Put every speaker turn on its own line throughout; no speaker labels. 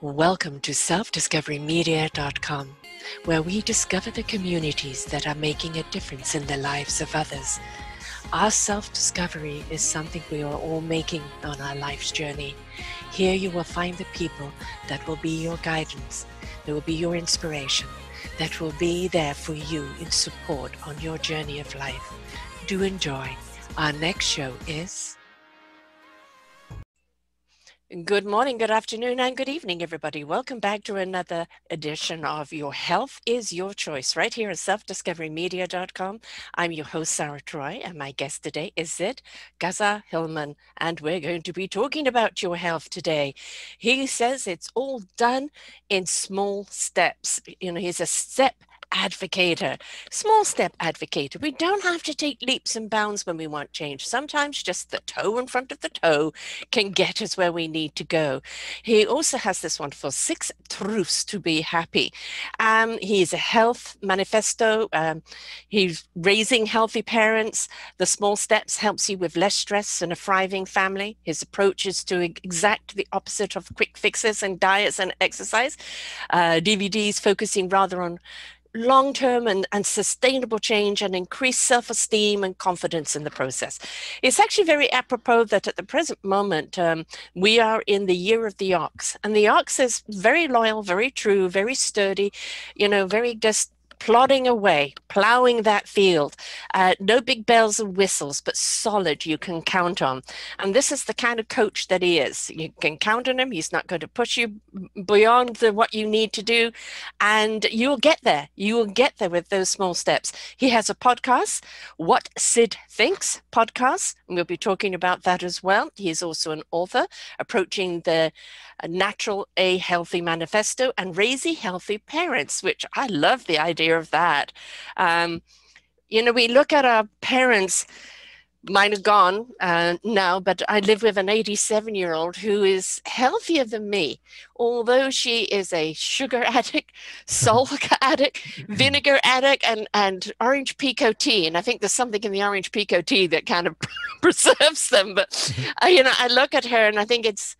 Welcome to selfdiscoverymedia.com, where we discover the communities that are making a difference in the lives of others. Our self discovery is something we are all making on our life's journey. Here you will find the people that will be your guidance, that will be your inspiration, that will be there for you in support on your journey of life. Do enjoy. Our next show is. Good morning, good afternoon, and good evening, everybody. Welcome back to another edition of Your Health is Your Choice, right here at selfdiscoverymedia.com. I'm your host, Sara Troy, and my guest today is Sid Garza-Hillman, and we're going to be talking about your health today. He says it's all done in small steps. You know, he's a step advocator, small step advocator. We don't have to take leaps and bounds when we want change. Sometimes just the toe in front of the toe can get us where we need to go. He also has this wonderful six truths to be happy. Um, he's a health manifesto. Um, he's raising healthy parents. The small steps helps you with less stress and a thriving family. His approach is to exact the opposite of quick fixes and diets and exercise. Uh, DVDs focusing rather on long term and, and sustainable change and increase self esteem and confidence in the process. It's actually very apropos that at the present moment, um, we are in the year of the ox, and the ox is very loyal, very true, very sturdy, you know, very just plodding away, plowing that field. Uh, no big bells and whistles, but solid you can count on. And this is the kind of coach that he is. You can count on him. He's not going to push you beyond the, what you need to do. And you'll get there. You will get there with those small steps. He has a podcast, What Sid Thinks podcast. And we'll be talking about that as well. He is also an author approaching the natural a healthy manifesto and raising healthy parents, which I love the idea of that. Um, you know, we look at our parents, mine are gone uh, now, but I live with an 87 year old who is healthier than me, although she is a sugar addict, salt addict, vinegar addict, and, and orange pekoe tea. And I think there's something in the orange pekoe tea that kind of preserves them. But, uh, you know, I look at her and I think it's,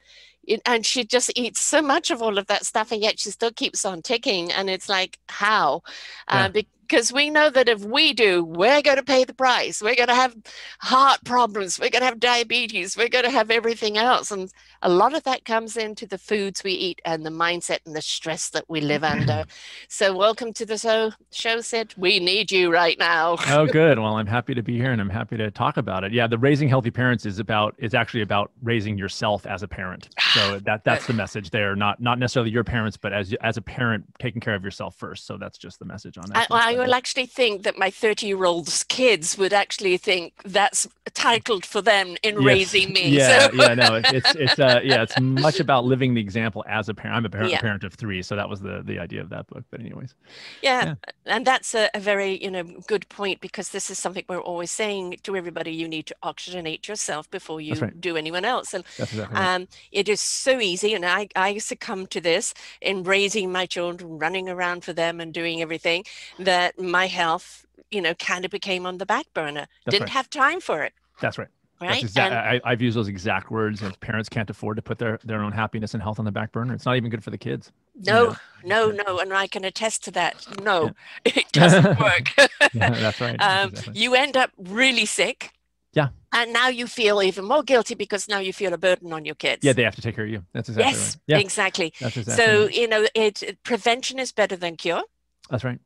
and she just eats so much of all of that stuff and yet she still keeps on ticking and it's like how? Yeah. uh, because we know that if we do we're going to pay the price. We're going to have heart problems. We're going to have diabetes. We're going to have everything else and a lot of that comes into the foods we eat and the mindset and the stress that we live under. So, welcome to the show, show Sid. We need you right now.
oh, good. Well, I'm happy to be here and I'm happy to talk about it. Yeah, the raising healthy parents is about is actually about raising yourself as a parent. So that that's the message there. Not not necessarily your parents, but as as a parent, taking care of yourself first. So that's just the message on that.
I, I will actually think that my 30 year old's kids would actually think that's titled for them in yes. raising me.
Yeah, so. yeah, no, it's it's. Uh, uh, yeah, it's much about living the example as a parent. I'm a parent, yeah. a parent of three, so that was the the idea of that book. But anyways,
yeah, yeah. and that's a, a, very you know good point because this is something we're always saying to everybody: you need to oxygenate yourself before you right. do anyone else. And exactly right. um, it is so easy, and I I succumb to this in raising my children, running around for them, and doing everything that my health you know kind of became on the back burner. That's Didn't right. have time for it.
That's right. Right. That's exa- I, have used those exact words. If parents can't afford to put their, their own happiness and health on the back burner, it's not even good for the kids.
No, you know? no, no. And I can attest to that. No, yeah. it doesn't work.
yeah, that's right. Um,
exactly. You end up really sick.
Yeah.
And now you feel even more guilty because now you feel a burden on your kids.
Yeah, they have to take care of you. That's exactly
yes,
right. Yeah.
exactly. That's exactly so, right. you know, it prevention is better than cure.
That's right.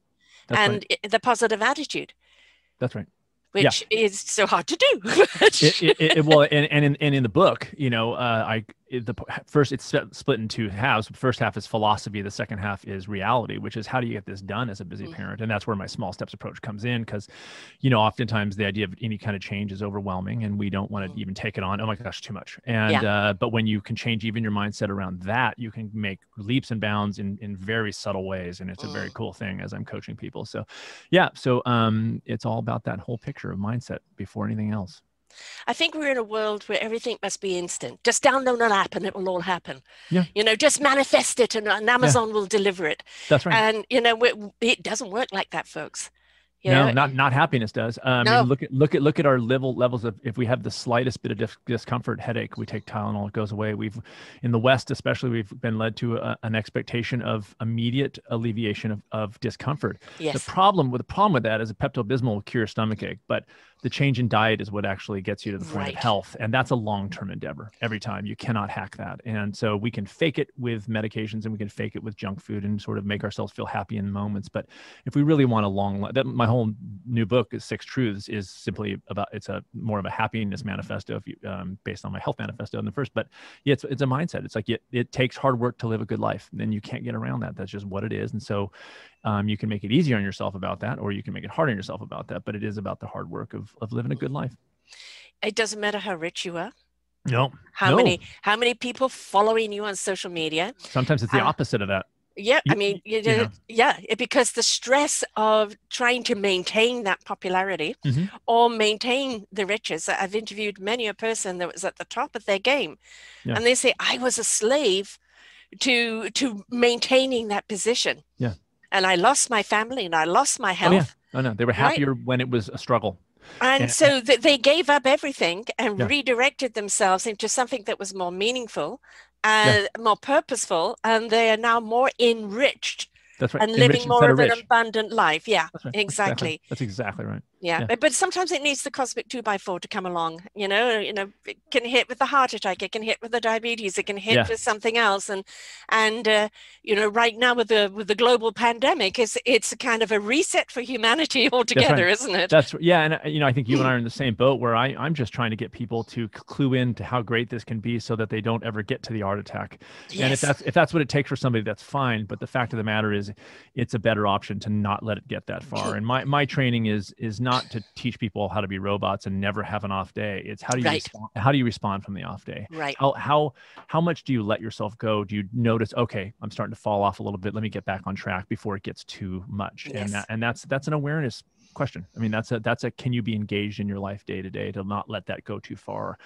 That's
and
right.
the positive attitude.
That's right
which yeah. is so hard to do.
it, it, it, well, and, and in and in the book, you know, uh, I the first it's split in two halves. The first half is philosophy. The second half is reality, which is how do you get this done as a busy mm-hmm. parent? And that's where my small steps approach comes in because, you know, oftentimes the idea of any kind of change is overwhelming, and we don't want to mm-hmm. even take it on. Oh my gosh, too much. And yeah. uh, but when you can change even your mindset around that, you can make leaps and bounds in in very subtle ways, and it's a very mm. cool thing as I'm coaching people. So, yeah, so um, it's all about that whole picture of mindset before anything else.
I think we're in a world where everything must be instant. Just download an app and it will all happen.
Yeah.
You know, just manifest it and, and Amazon yeah. will deliver it.
That's right.
And, you know, it, it doesn't work like that, folks. You
no,
know?
not not happiness does. Um,
No.
look at look at look at our level levels of if we have the slightest bit of dis- discomfort, headache, we take Tylenol, it goes away. We've in the West, especially, we've been led to a, an expectation of immediate alleviation of, of discomfort.
yes.
The problem with the problem with that is a Pepto Bismol will cure stomach ache, but the change in diet is what actually gets you to the point
Right.
of health, and that's a long term endeavor. Every time you cannot hack that, and so we can fake it with medications and we can fake it with junk food and sort of make ourselves feel happy in moments. But if we really want a long, that my whole new book is Six Truths is simply about it's a more of a happiness manifesto, if you um, based on my health manifesto in the first. But yeah, it's it's a mindset. It's like it, it takes hard work to live a good life, and you can't get around that. That's just what it is. And so um, you can make it easier on yourself about that, or you can make it hard on yourself about that. But it is about the hard work of of living a good life.
it doesn't matter how rich you are,
No,
how
No.
many how many people following you on social media.
sometimes it's the
Uh,
opposite of that.
Yeah, I mean, you,
you know.
yeah, because the stress of trying to maintain that popularity
Mhm.
or maintain the riches. I've interviewed many a person that was at the top of their game,
Yeah.
and they say, "I was a slave to to maintaining that position."
Yeah.
And I lost my family and I lost my
Oh,
health.
yeah. Oh no, they were
Right.
happier when it was a struggle.
And
Yeah.
so th- they gave up everything and
Yeah.
redirected themselves into something that was more meaningful and uh, more purposeful. And they are now more enriched
right.
and
Enrich
living more of an abundant life. Yeah,
That's right.
Exactly.
That's exactly right.
Yeah.
Yeah.
But, but sometimes it needs the cosmic two by four to come along. You know, you know, it can hit with the heart attack, it can hit with the diabetes, it can hit
Yeah.
with something else. And and uh, you know, right now with the with the global pandemic, it's it's a kind of a reset for humanity altogether, isn't it?
That's yeah, and uh, you know, I think you and I are in the same boat where I I'm just trying to get people to clue in to how great this can be, so that they don't ever get to the heart attack. And if that's if that's what it takes for somebody, that's fine. But the fact of the matter is, it's a better option to not let it get that far. And my my training is is not to teach people how to be robots and never have an off day. It's how do you
Right.
respond, how do you respond from the off day?
Right.
How how how much do you let yourself go? Do you notice okay, I'm starting to fall off a little bit. Let me get back on track before it gets too much.
Yes.
And that and that's that's an awareness question. I mean, that's a that's a can you be engaged in your life day to day to not let that go too far.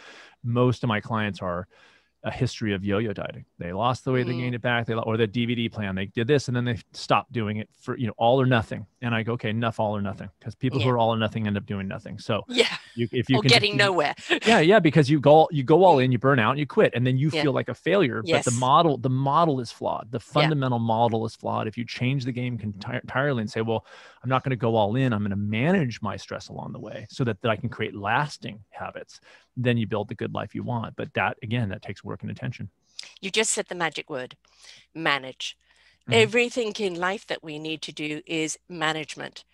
Most of my clients are a history of yo-yo dieting. They lost the weight, they
Mm.
gained it back. They or the DVD plan. They did this and then they stopped doing it for you know all or nothing. And I go, okay, enough all or nothing, because people who are all or nothing end up doing nothing. So
Yeah.
You, if you can just
getting
be-
nowhere.
yeah yeah because you go you go all in you burn out and you quit and then you
Yeah.
feel like a failure but the model the model is flawed the fundamental model is flawed if you change the game entirely and say well i'm not going to go all in i'm going to manage my stress along the way so that, that i can create lasting habits then you build the good life you want but that again that takes work and attention
You just said the magic word manage.
Mhm.
Everything in life that we need to do is management.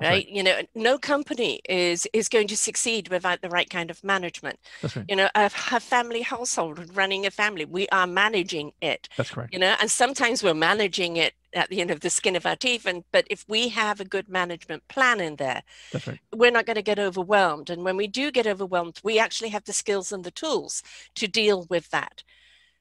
Right.
Right? You know, no company is is going to succeed without the right kind of management.
that's right
You know, a, a family household running a family, we are managing it.
that's correct
You know, and sometimes we're managing it at the end of the skin of our teeth. And but if we have a good management plan in there,
right
we're not going to get overwhelmed. And when we do get overwhelmed, we actually have the skills and the tools to deal with that.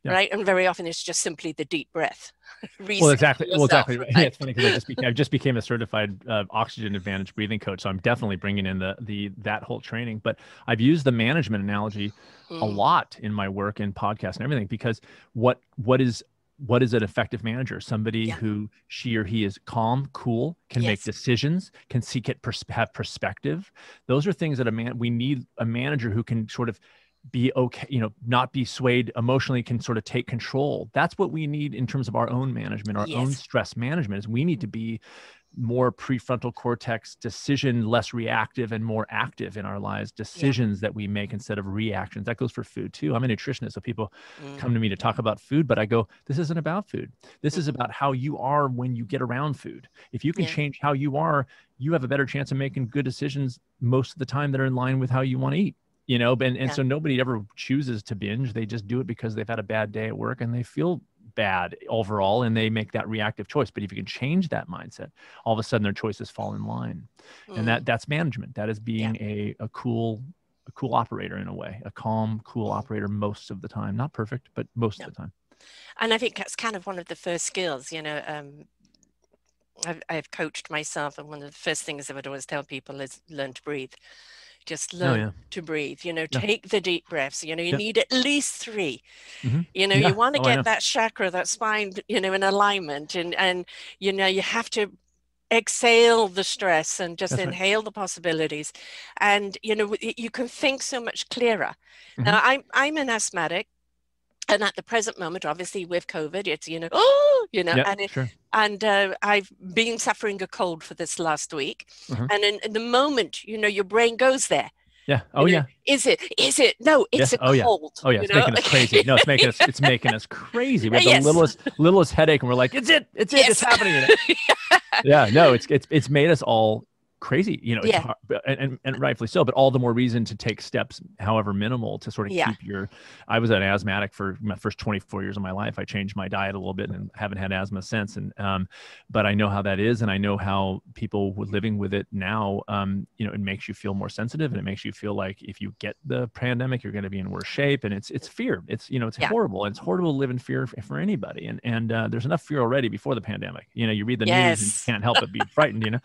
Yeah.
Right. And very often it's just simply the deep breath.
well exactly well exactly right.
right?
it's funny because I just became, I just became a certified uh, oxygen advantage breathing coach so i'm definitely bringing in the the that whole training but i've used the management analogy a
Mm,
lot in my work and podcast and everything because what what is what is an effective manager somebody
Yeah.
who she or he is calm cool can make decisions can seek it pers- have perspective those are things that a man we need a manager who can sort of be okay you know not be swayed emotionally can sort of take control. That's what we need in terms of our own management our own stress management is we need to be more prefrontal cortex decision less reactive and more active in our lives decisions that we make instead of reactions. That goes for food too. I'm a nutritionist so people
mm,
come to me to talk about food but i go this isn't about food. This is
Mhm.
about how you are when you get around food. If you can
Yeah.
change how you are you have a better chance of making good decisions most of the time that are in line with how you want to eat you know and, and
Yeah.
so nobody ever chooses to binge they just do it because they've had a bad day at work and they feel bad overall and they make that reactive choice but if you can change that mindset all of a sudden their choices fall in line
mm.
and that that's management that is being a, a cool a cool operator in a way a calm cool operator most of the time not perfect but most
Yeah.
of the time
and I think that's kind of one of the first skills, you know. Um, I've, I've coached myself, and one of the first things I would always tell people is learn to breathe. Just
oh
learn
yeah
to breathe. You know,
Yeah.
take the deep breaths. You know, you
Yeah.
need at least 3
Mhm.
You know, you want to
Oh,
get that chakra, that spine, you know, in alignment, and and you know, you have to exhale the stress and just
That's right.
inhale the possibilities and you know you can think so much clearer
Mhm.
now i'm i'm an asthmatic and at the present moment obviously with covid it's you know oh you know
Yeah,
and it,
sure.
And uh, i've been suffering a cold for this last week
Mhm.
and in, in the moment you know your brain goes there
Yeah. Oh
you know,
yeah.
is it is it no it's
Yeah.
a
Oh, yeah.
cold
Oh yeah. It's
know?
making us crazy. No, it's making us. It's making us crazy. We have the
Yes.
littlest, littlest headache, and we're like, it's it. It's it. It's happening. Yeah. No. It's it's it's made us all crazy. You know. It's
Yeah.
hard, and, and and rightfully so. But all the more reason to take steps, however minimal, to sort of
Yeah.
keep your. I was an asthmatic for my first 24 years of my life. I changed my diet a little bit and haven't had asthma since. And um, but I know how that is, and I know how people living with it now. Um, you know, it makes you feel more sensitive, and it makes you feel like if you get the pandemic, you're going to be in worse shape, and it's it's fear. It's you know, it's
Yeah.
horrible. It's horrible to live in fear f- for anybody, and and uh, there's enough fear already before the pandemic. You know, you read the news and you can't help but be frightened. You know,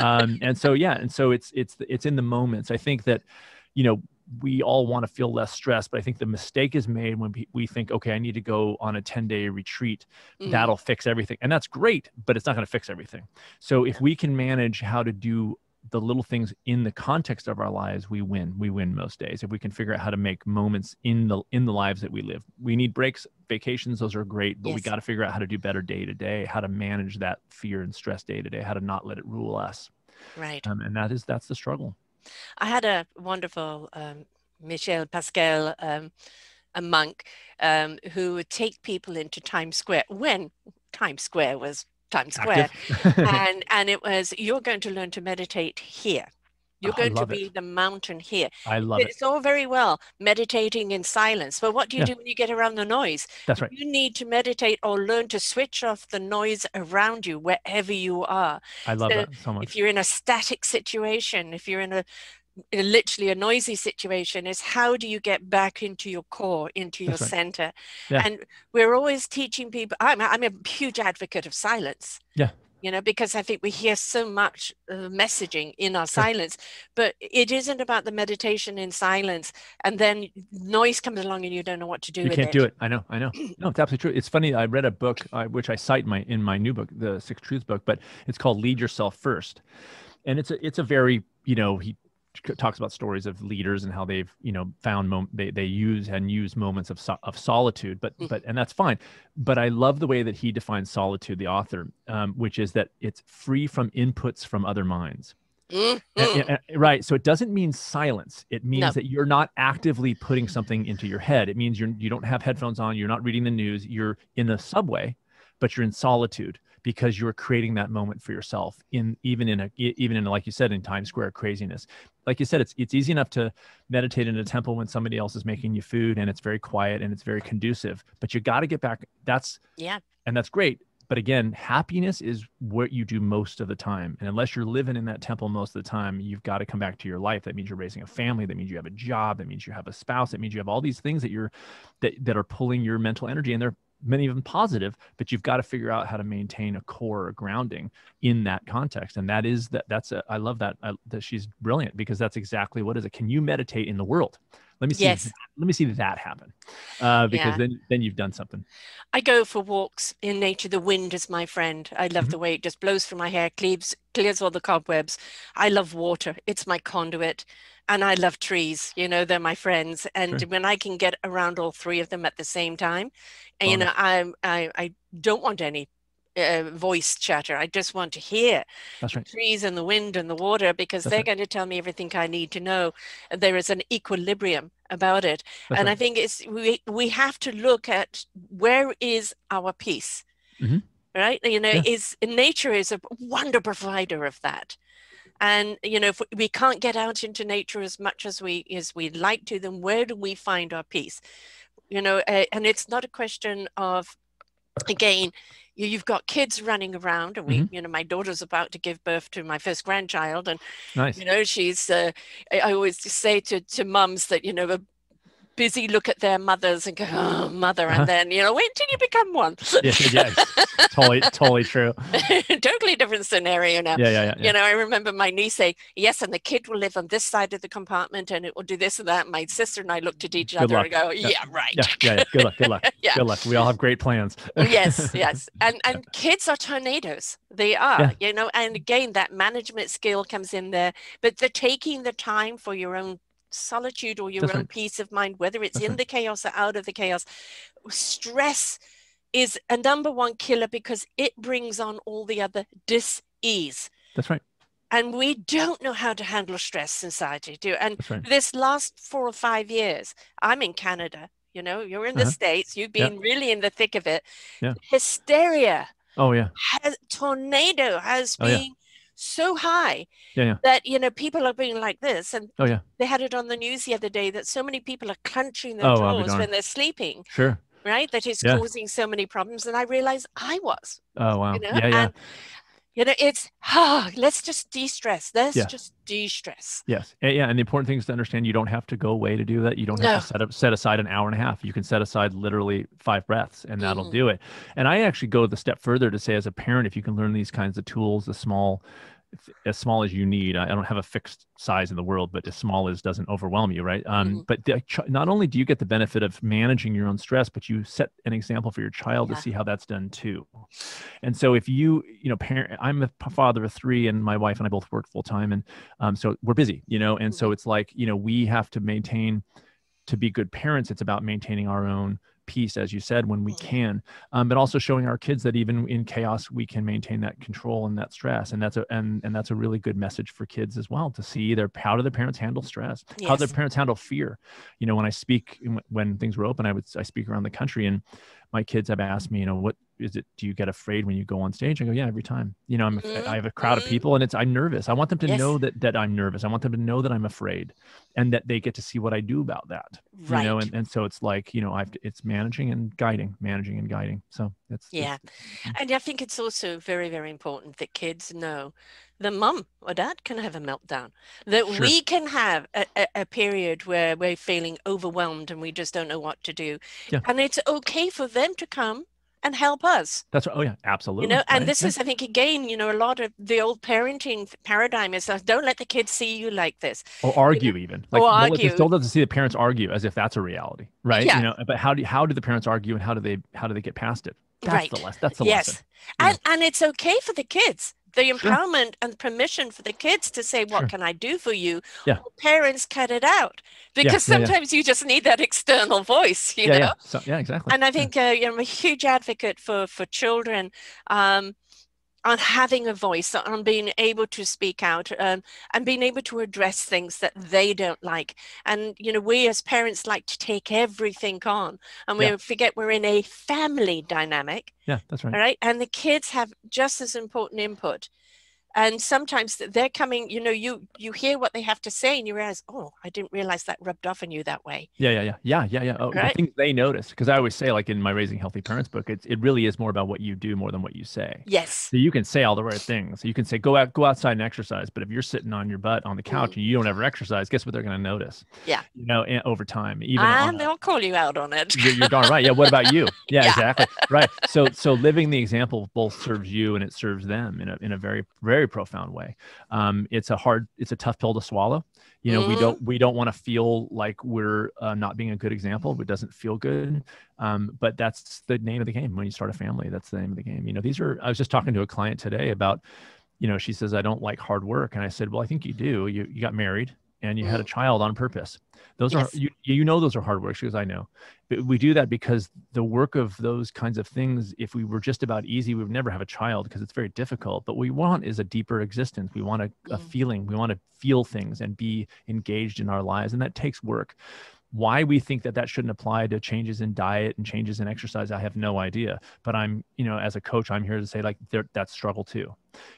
um, and so yeah, and so it's it's it's in the moments. I think that you know we all want to feel less stressed, but I think the mistake is made when we- we think, okay, I need to go on a 10 day retreat.
Mm.
That'll fix everything. And that's great, but it's not going to fix everything. So if we can manage how to do the little things in the context of our lives, we win. We win most days. If we can figure out how to make moments in the in the lives that we live. We need breaks, vacations, those are great, but we got to figure out how to do better day to day, how to manage that fear and stress day to day, how to not let it rule us.
Right
Um, and that is that's the struggle.
I had a wonderful um, Michel Pascal, um, a monk, um, who would take people into Times Square when Times Square was Times Square, and and it was you're going to learn to meditate here. You're
Oh,
going to be
it.
the mountain here.
I love it.
It's all very well meditating in silence, but what do you
Yeah.
do when you get around the noise?
That's right.
You need to meditate or learn to switch off the noise around you wherever you are
I love
So
that so much.
if you're in a static situation, if you're in a literally a noisy situation, is how do you get back into your core, into your
right.
center?
Yeah.
And we're always teaching people. I'm I'm a huge advocate of silence.
Yeah.
You know, because I think we hear so much uh, messaging in our silence, but it isn't about the meditation in silence, and then noise comes along and you don't know what to do
you can't
it.
do it. I know. I know. No, it's absolutely true. It's funny. I read a book uh, which I cite in my in my new book, the Six Truths book, but it's called Lead Yourself First, and it's a it's a very you know he talks about stories of leaders and how they've you know found mom- they they use and use moments of so- of solitude, but
Mhm.
but and that's fine. But I love the way that he defines solitude, the author, um, which is that it's free from inputs from other minds.
Mhm.
Uh, uh, right. So it doesn't mean silence. It means
No.
that you're not actively putting something into your head. It means you're you don't have headphones on. You're not reading the news. You're in the subway, but you're in solitude because you're creating that moment for yourself. In even in a even in like you said in Times Square craziness. Like you said, it's it's easy enough to meditate in a temple when somebody else is making you food and it's very quiet and it's very conducive. But you got to get back. That's
Yeah.
and that's great but again happiness is what you do most of the time and unless you're living in that temple most of the time you've got to come back to your life that means you're raising a family that means you have a job that means you have a spouse that means you have all these things that you're that, that are pulling your mental energy and they're many of them positive but you've got to figure out how to maintain a core grounding in that context and that is that that's a i love that I, that she's brilliant because that's exactly what is it can you meditate in the world let me see
Yes.
that, let me see that happen uh, because
Yeah.
then then you've done something
I go for walks in nature. The wind is my friend. I love
Mhm.
the way it just blows through my hair, cleaves, clears all the cobwebs. I love water. It's my conduit. And I love trees. You know, they're my friends. And
Sure.
when I can get around all three of them at the same time, and you know, I'm, I, I don't want any uh, voice chatter. I just want to hear
that's right
trees and the wind and the water because
That's
they're
right.
going to tell me everything I need to know. And there is an equilibrium about it
That's
and I think it's we we have to look at where is our peace,
Mhm.
right? You know,
Yeah.
is nature is a wonder provider of that, and you know if we- can't get out into nature as much as we as we'd like to, then where do we find our peace? You know, uh, and it's not a question of again you- you've got kids running around and we
Mhm.
you know my daughter's about to give birth to my first grandchild and
nice
you know she's uh, I, I always say to to mums that you know a busy look at their mothers and go, oh, mother, and then, you know, wait till you become one.
yeah, yeah, totally, totally true.
totally different scenario now.
Yeah, yeah, yeah, yeah.
You know, I remember my niece say, yes, and the kid will live on this side of the compartment and it will do this and that. My sister and I looked at each
Good
other
luck.
and go,
Yeah.
yeah, right.
Yeah, yeah. Good luck, good luck,
Yeah.
good luck. We all have great plans.
yes yes and and kids are tornadoes they are you know and again that management skill comes in there but the taking the time for your own solitude or your
That's
own
right.
peace of mind whether it's
That's
in
right.
the chaos or out of the chaos stress is a number one killer because it brings on all the other dis-ease
That's right.
and we don't know how to handle stress in society do and
right.
this last four or five years i'm in canada you know you're in the
Uh-huh.
states you've
Yeah.
been really in the thick of it
Yeah.
hysteria
Oh yeah.
has tornado has
Oh, yeah.
So high
Yeah, yeah.
that you know people are being like this and
Oh yeah.
they had it on the news the other day that so many people are clenching their
Oh,
jaws when they're sleeping
Sure.
right that is
Yeah.
causing so many problems and i realized i was
Oh wow.
you know
yeah, yeah.
and you know it's ah let's just de-stress let's
Yeah.
just de-stress
Yes. Yeah. And the important thing is to understand you don't have to go away to do that. You don't have
No.
to set up set aside an hour and a half. You can set aside literally five breaths and that'll
Mhm.
do it. And I actually go the step further to say as a parent, if you can learn these kinds of tools, the small as small as you need. I I don't have a fixed size in the world, but as small as doesn't overwhelm you, right? Um,
Mhm.
But the, not only do you get the benefit of managing your own stress, but you set an example for your child
Yeah.
to see how that's done too. And so if you, you know, parent, I'm a father of three, and my wife and I both work full time, and um, so we're busy, you know, and so it's like, you know, we have to maintain to be good parents. It's about maintaining our own peace, as you said, when we
Mhm.
can, um, but also showing our kids that even in chaos, we can maintain that control and that stress. And that's a and and that's a really good message for kids as well to see their how do their parents handle stress, how do their parents handle fear. You know, when I speak when things were open, I would I speak around the country, and my kids have asked me, you know, what is it? Do you get afraid when you go on stage? I go, yeah, every time. You know, I'm
Mhm,
I have a crowd of
mhm.
people, and it's I'm nervous. I want them to
Yes.
know that that I'm nervous. I want them to know that I'm afraid, and that they get to see what I do about that.
right
You know, and, and so it's like you know, I've it's managing and guiding, managing and guiding. So it's
Yeah.
it's-
And I think it's also very, very important that kids know the mum or dad can have a meltdown, that
Sure.
we can have a, a, a period where we're feeling overwhelmed and we just don't know what to do.
Yeah.
And it's okay for them to come and help us.
that's right. oh yeah, absolutely.
You know, and
right?
this
Yeah.
is, I think, again, you know, a lot of the old parenting paradigm is like, don't let the kids see you like this.
or argue even like
Or
don't let
argue.
don't let to see the parents argue as if that's a reality, right?
Yeah.
You know, but how do how do the parents argue and how do they how do they get past it? That's
Right.
the lesson. That's the
yes.
lesson. you know.
And, and it's okay for the kids. The
Sure.
empowerment and permission for the kids to say, What
Sure.
can I do for you?
Yeah.
Or Parents cut it out because
yeah, yeah.
sometimes you just need that external voice, you
yeah,
know?
yeah. So, yeah, exactly.
And I
Yeah.
think uh, you know, I'm a huge advocate for, for children um, on having a voice, on being able to speak out um, and being able to address things that they don't like. And, you know, we as parents like to take everything on and we
Yeah.
forget we're in a family dynamic.
yeah, that's right.
All right. And the kids have just as important input. And sometimes they're coming, you know, you you hear what they have to say and you realize, oh, I didn't realize that rubbed off on you that way.
Yeah, yeah, yeah, yeah, yeah, yeah. Oh,
Right.
The things they notice, because I always say, like in my Raising Healthy Parents book, it's it really is more about what you do more than what you say.
Yes.
So you can say all the right things. You can say go out, go outside and exercise. But if you're sitting on your butt on the couch
Mhm.
and you don't ever exercise, guess what they're going to notice?
Yeah.
You know, and over time, even
And they'll call you out on it.
you're, you're darn right. Yeah. What about you? Yeah,
Yeah.
exactly. Right. So, so living the example both serves you and it serves them in a, in a very, very profound way. Um, it's a hard, it's a tough pill to swallow. You know, we
Mhm.
don't, we don't want to feel like we're uh, not being a good example. It doesn't feel good. Um, but that's the name of the game when you start a family. That's the name of the game. You know, these are, I was just talking to a client today about, you know, she says, I don't like hard work. And I said, well, I think you do. You, you got married and you had a child on purpose. Those
Yes.
are, you, you know, those are hard work. Goes, I know. But we do that because the work of those kinds of things, if we were just about easy, we would never have a child because it's very difficult. But what we want is a deeper existence. We want a, a
Mm.
feeling. We want to feel things and be engaged in our lives. And that takes work. Why we think that that shouldn't apply to changes in diet and changes in exercise, I have no idea. But I'm, you know, as a coach, I'm here to say like that's struggle too.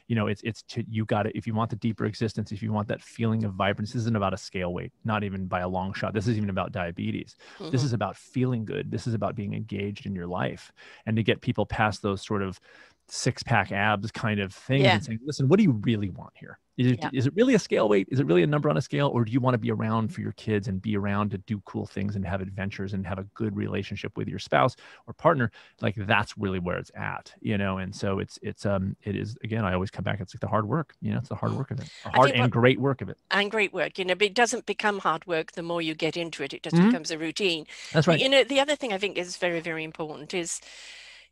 You know, it's it's to, you got to if you want the deeper existence, if you want that feeling of vibrance, this isn't about a scale weight, not even by a long shot. This isn't even about diabetes this
Mhm.
is about feeling good this is about being engaged in your life and to get people past those sort of six pack abs kind of things
Yeah.
and saying listen what do you really want here Is it,
Yeah.
is it really a scale weight? Is it really a number on a scale? Or do you want to be around for your kids and be around to do cool things and have adventures and have a good relationship with your spouse or partner? Like that's really where it's at, you know? And so it's, it's, um, it is, again, I always come back. It's like the hard work, you know, it's the hard work of it, the hard and
what-
great work of it.
And great work, you know, but it doesn't become hard work the more you get into it. It just
Mhm.
becomes a routine.
That's
But,
right.
You know, the other thing I think is very, very important is,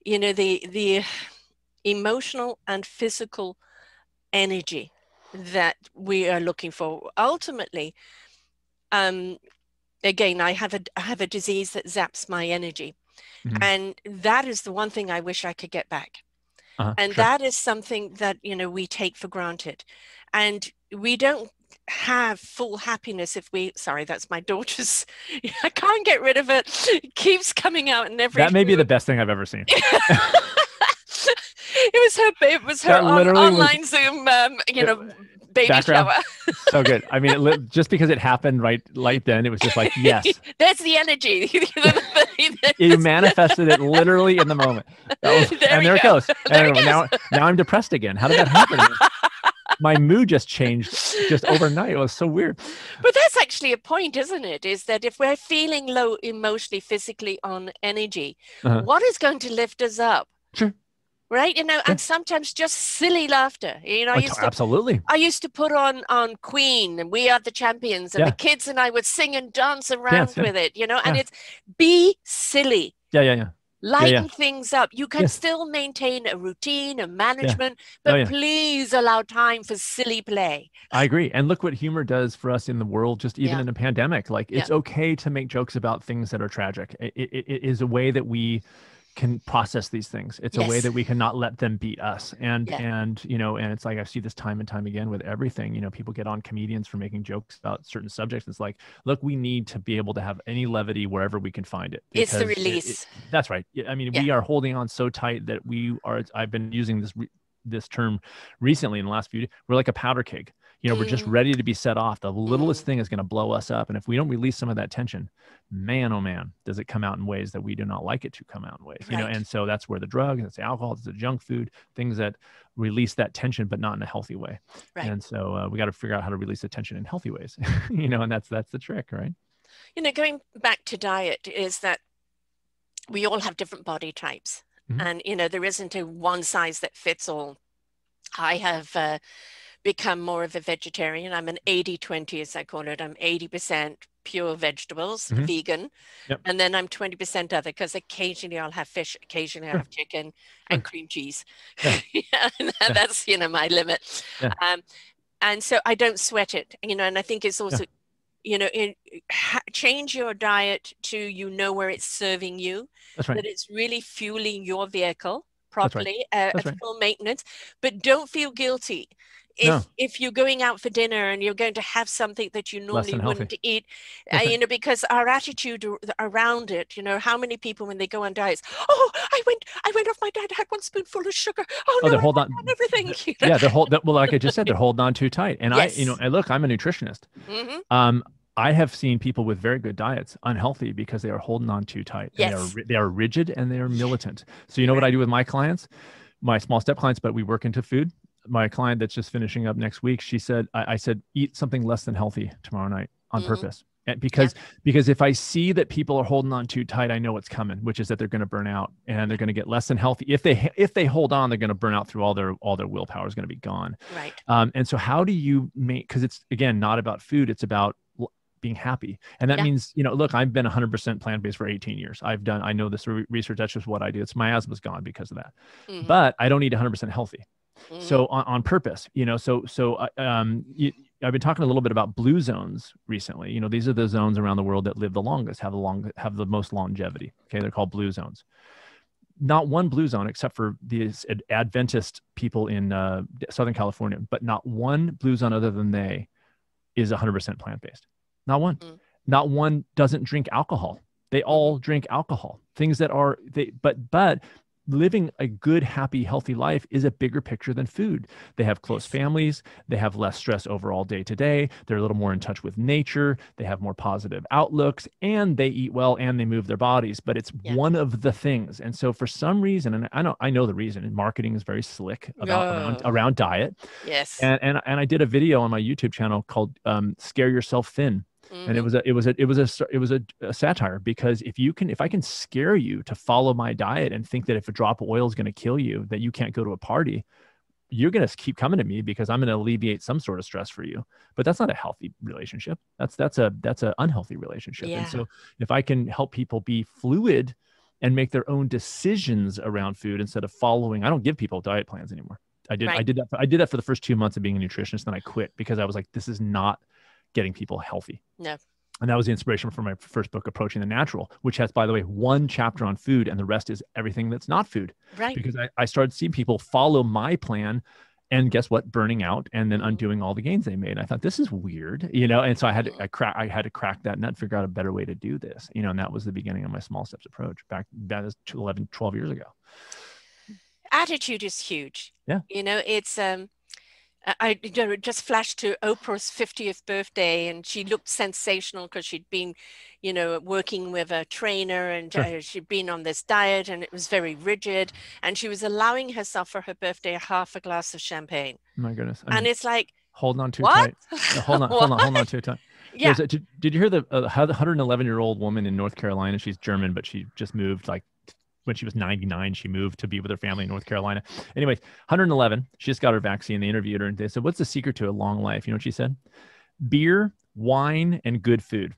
you know, the the emotional and physical energy that we are looking for. Ultimately, um, again, I have a I have a disease that zaps my energy,
Mhm.
and that is the one thing I wish I could get back.
Uh-huh,
And
sure.
that is something that you know we take for granted, and we don't have full happiness if we sorry that's my daughter's i can't get rid of it it keeps coming out in every
that may be the best thing I've ever seen.
it was her it was her on,
literally was-
online zoom um you know baby
Background.
shower
so good. I mean, it, just because it happened right, right then, it was just like, yes,
there's the energy
you manifested it literally in the moment. Was,
There
and there it goes.
There
And
it
now, now I'm depressed again. How did that happen? My mood just changed just overnight. It was so weird.
But that's actually a point, isn't it? Is that if we're feeling low emotionally, physically on energy,
Uh-huh.
what is going to lift us up?
Sure.
Right? You know, and sometimes just silly laughter. You know, I used to
absolutely.
I used to put on on Queen and We Are the Champions, and
Yeah.
the kids and I would sing and dance around
yeah.
with it, you know, and it's be silly.
Yeah, yeah, yeah.
Lighten things up. You can
Yeah.
still maintain a routine, a oh, management, but
Oh,
please allow time for silly play.
I agree. And look what humor does for us in the world, just even in a pandemic. Like it's okay to make jokes about things that are tragic. It, it, it is a way that we can process these things. It's a way that we cannot let them beat us. And
Yeah.
and you know, and it's like I see this time and time again with everything. You know, people get on comedians for making jokes about certain subjects. It's like, look, we need to be able to have any levity wherever we can find it.
It's the
because it- it-
release.
that's right. Yeah, I mean,
Yeah.
we are holding on so tight that we are. I've been using this this term recently in the last few. We're like a powder keg. You know, we're just
Mm.
ready to be set off. The littlest
Mm.
thing is going to blow us up, and if we don't release some of that tension, man, oh man, does it come out in ways that we do not like it to come out in ways. You know, and so that's where the drug, that's the alcohol, it's the junk food, things that release that tension, but not in a healthy way.
Right.
And so uh, we got to figure out how to release the tension in healthy ways. you know, and that's that's the trick, right?
you know, going back to diet is that we all have different body types.
Mhm.
And, you know, there isn't a one size that fits all. I have uh, become more of a vegetarian. I'm an 80 20, as I call it. I'm 80% pure vegetables,
Mhm.
vegan.
Yep.
And then I'm 20% other because occasionally I'll have fish, occasionally I'll have chicken and cream cheese.
Yeah.
Yeah, that's, you know, my limit.
Yeah.
Um, and so I don't sweat it, you know, and I think it's also you know in, ha, change your diet to you know where it's serving you
right.
that it's really fueling your vehicle
right.
properly uh,
That's
at
right.
full maintenance but don't feel guilty if
No.
if you're going out for dinner and you're going to have something that you normally wouldn't eat uh, you know because our attitude around it you know how many people when they go on diets oh i went i went off my diet I had one spoonful of sugar oh,
Oh,
no
they're
I
hold on-
everything you know?
yeah, they're hold. Well, like I just said, they're holding on too tight. And I, you know, and look, I'm a nutritionist.
Mhm.
Um, I have seen people with very good diets unhealthy because they are holding on too tight. And They are
Yes.
they are rigid and they are militant. So you know what I do with my clients, my small step clients, but we work into food. My client that's just finishing up next week, she said, I, I said, eat something less than healthy tomorrow night on
Mhm.
purpose. And because because if I see that people are holding on too tight, I know what's coming, which is that they're going to burn out and they're going to get less than healthy. If they if they hold on, they're going to burn out through all their all their willpower is going to be gone.
right
Um, and so, how do you make? Because it's again not about food; it's about l- being happy, and that
Yeah.
means you know. Look, I've been 100% plant based for 18 years. I've done. I know this re- research. That's just what I do. It's my asthma's gone because of that.
Mhm.
But I don't eat 100% healthy. So on, on purpose, you know. So so uh, um, you, I've been talking a little bit about blue zones recently. You know, these are the zones around the world that live the longest, have the long, have the most longevity. Okay, they're called blue zones not one blue zone except for these Adventist people in uh, Southern California, but not one blue zone other than they is 100% plant based. Not one.
Mm.
Not one doesn't drink alcohol. They all drink alcohol. Things that are they, but but living a good, happy, healthy life is a bigger picture than food. They have close families, they have less stress overall day to day, they're a little more in touch with nature, they have more positive outlooks, and they eat well and they move their bodies. But it's yeah. one of the things. And so for some reason, and I know I know the reason, and marketing is very slick about oh. around, around, diet.
Yes.
And, and and I did a video on my YouTube channel called um, "Scare Yourself Thin." Mm-hmm. And it mm-hmm. was a it was a it was a it was a, a, satire because if you can if I can scare you to follow my diet and think that if a drop of oil is going to kill you that you can't go to a party, you're going to keep coming to me because I'm going to alleviate some sort of stress for you. But that's not a healthy relationship. That's that's a that's an unhealthy relationship. Yeah. And so if I can help people be fluid and make their own decisions around food instead of following, I don't give people diet plans anymore. I did right. I did that I did that for the first 2 months of being a nutritionist then I quit because I was like this is not getting people healthy.
No.
And that was the inspiration for my first book, Approaching the Natural, which has, by the way, one chapter on food and the rest is everything that's not food.
Right.
Because I, I started seeing people follow my plan and guess what burning out and then undoing all the gains they made i thought this is weird you know and so i had to I, crack i had to crack that nut figure out a better way to do this you know and that was the beginning of my small steps approach back that is 11 12 years ago
attitude is huge
yeah
you know it's um I just flashed to Oprah's 50th birthday, and she looked sensational because she'd been, you know, working with a trainer and uh, she'd been on this diet and it was very rigid. And she was allowing herself for her birthday half a glass of champagne.
My goodness.
I and it's like,
holding on too
what?
tight. No, hold on, hold on, hold on too tight.
Yeah.
A, did, did you hear the uh, 111 year old woman in North Carolina? She's German, but she just moved like when she was 99 she moved to be with her family in north carolina. Anyways 111 she just got her vaccine. They interviewed her and they said what's the secret to a long life? You know what she said? Beer wine and good food.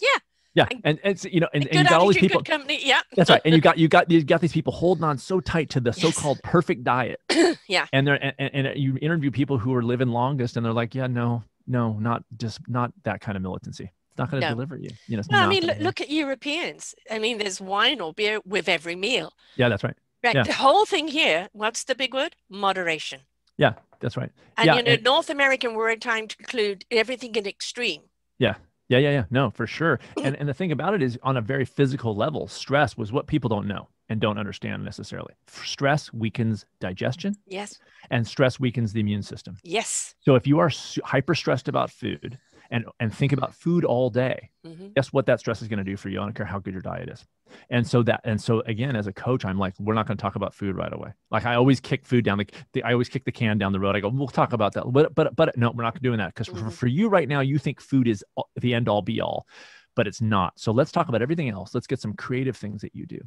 Yeah.
Yeah and it's you know and, and you got all these people
company yeah.
That's right and you got you got you got these people holding on so tight to the yes. so-called perfect diet.
Yeah.
And they're and, and you interview people who are living longest and they're like yeah no no not just not that kind of militancy it's not going to no. deliver you. You know.
No, I mean, look, look, at Europeans. I mean, there's wine or beer with every meal.
Yeah, that's right.
Right.
Yeah.
The whole thing here. What's the big word? Moderation.
Yeah, that's right.
And
yeah,
you know, and, North American, we're trying to include everything in extreme.
Yeah. Yeah, yeah, yeah. No, for sure. And and the thing about it is, on a very physical level, stress was what people don't know and don't understand necessarily. Stress weakens digestion.
Yes.
And stress weakens the immune system.
Yes.
So if you are hyper stressed about food, and and think about food all day mm-hmm. guess what that stress is going to do for you i don't care how good your diet is and so that and so again as a coach i'm like we're not going to talk about food right away like i always kick food down the, the, i always kick the can down the road i go we'll talk about that but but but no we're not doing that because mm-hmm. for, for you right now you think food is the end all be all but it's not. So let's talk about everything else. Let's get some creative things that you do.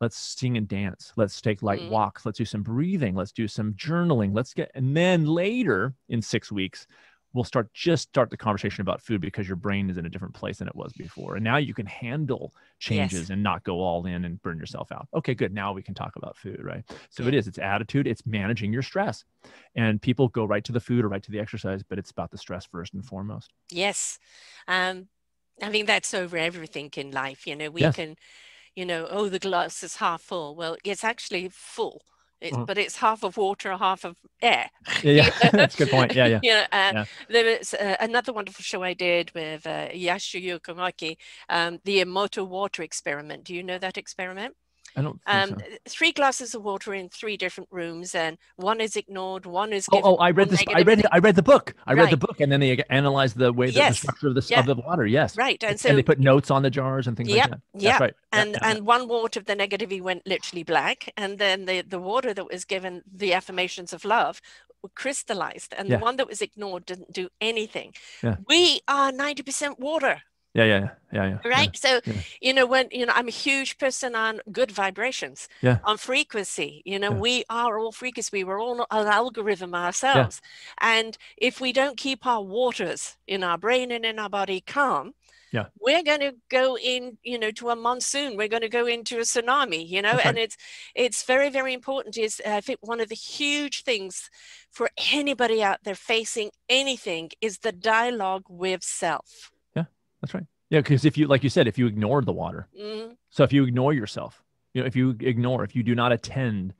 Let's sing and dance. Let's take light mm walks. Let's do some breathing. Let's do some journaling. Let's get, and then later in six weeks, we'll start just start the conversation about food because your brain is in a different place than it was before. And now you can handle changes yes. and not go all in and burn yourself out. Okay good. Now we can talk about food right? So yeah. it is. It's attitude. It's managing your stress. And people go right to the food or right to the exercise but it's about the stress first and foremost.
Yes. Um i think that's over everything in life. You know we
yes.
can you know oh the glass is half full. Well it's actually full it's,
uh-huh.
but it's half of water, a half of air.
Yeah, yeah. that's a good point. Yeah, yeah.
you know, uh, yeah. There was uh, another wonderful show I did with uh, Komaki, um, the Emoto water experiment. Do you know that experiment?
I don't um, so.
Three glasses of water in three different rooms, and one is ignored, one is.
Oh, oh I read this. I read. I read the book. I read the book, and then they analyzed the way yes. the structure of the yeah. of the water. Yes,
right, and so
and they put notes on the jars and things
yeah,
like that.
Yeah,
right.
And
yeah,
and one water of the negativity went literally black, and then the the water that was given the affirmations of love crystallized, and the one that was ignored didn't do anything. We are ninety percent water
yeah yeah yeah yeah
right?
Yeah,
so yeah. you know when you know i'm a huge person on good vibrations
yeah.
on frequency you know yeah. we are all frequency We were all an algorithm ourselves. And if we don't keep our waters in our brain and in our body calm
yeah.
we're going to go in you know to a monsoon we're going to go into a tsunami you know? And it's it's very very important is uh, i think one of the huge things for anybody out there facing anything is the dialogue with self
that's right. Yeah, because if you, like you said, if you ignore the water,
mm-hmm.
so if you ignore yourself, you know, if you ignore, if you do not attend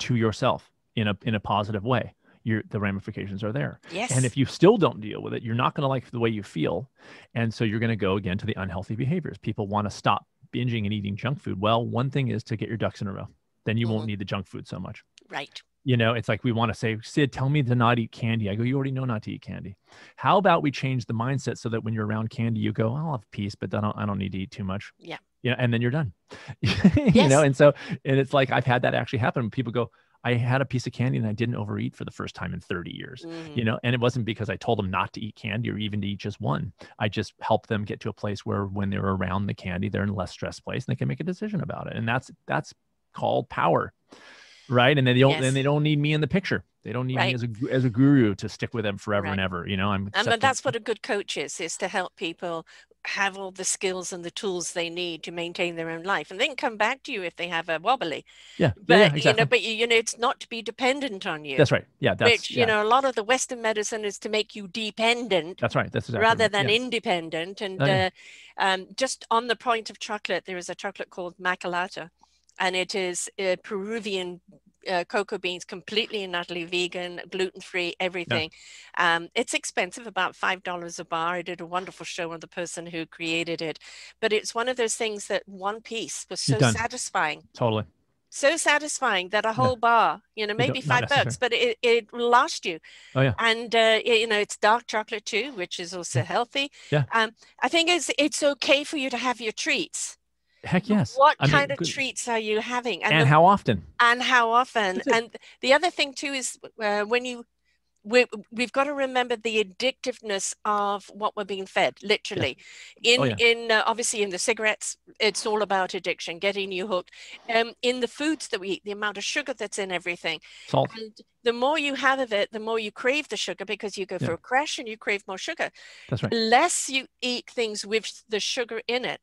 to yourself in a in a positive way, your the ramifications are there.
Yes.
And if you still don't deal with it, you're not going to like the way you feel, and so you're going to go again to the unhealthy behaviors. People want to stop binging and eating junk food. Well, one thing is to get your ducks in a row. then you won't
Mhm.
need the junk food so much.
Right.
You know, it's like we want to say, Sid, tell me to not eat candy. I go, you already know not to eat candy. How about we change the mindset so that when you're around candy, you go, I'll have a piece, but I don't, I don't need to eat too much.
Yeah.
Yeah. And then you're done. you know, and so, and it's like, I've had that actually happen. People go, I had a piece of candy and I didn't overeat for the first time in 30 years.
Mhm.
You know, and it wasn't because I told them not to eat candy or even to eat just one. I just helped them get to a place where when they're around the candy, they're in a less stressed place and they can make a decision about it. And that's that's called power. Right. And then they don't
Yes.
then they don't need me in the picture. They don't need me as a as a guru to stick with them forever and ever. You know, I'm
And but that's what a good coach is, is to help people have all the skills and the tools they need to maintain their own life. And they can come back to you if they have a wobbly.
yeah,
But
yeah, yeah,
you know, but you, you know, it's not to be dependent on you.
that's right. Yeah, that's
which,
yeah,
you know, a lot of the Western medicine is to make you dependent
that's right. That's exactly
rather
right.
than
yeah.
independent. And
Oh, yeah.
uh, um, just on the point of chocolate, there is a chocolate called Macalata, and it is uh, Peruvian uh, cocoa beans, completely and utterly vegan, gluten free, everything. Um, it's expensive, about $5 a bar. I did a wonderful show on the person who created it. But it's one of those things that one piece was so satisfying
totally.
so satisfying that a whole bar, you know, maybe
not
five bucks, but it, it will last you.
Oh, yeah.
And, uh, y- you know, it's dark chocolate too, which is also healthy.
Yeah.
Um, I think it's, it's okay for you to have your treats.
Heck yes.
What
I mean,
kind of treats are you having?
And
the-
how often?
and how often and the other thing too is uh, when you we, we've got to remember the addictiveness of what we're being fed literally in
Oh, yeah.
in uh, obviously in the cigarettes it's all about addiction getting you hooked um in the foods that we eat the amount of sugar that's in everything
Salt.
and the more you have of it the more you crave the sugar because you go
Yeah.
for a crash and you crave more sugar
That's right.
the less you eat things with the sugar in it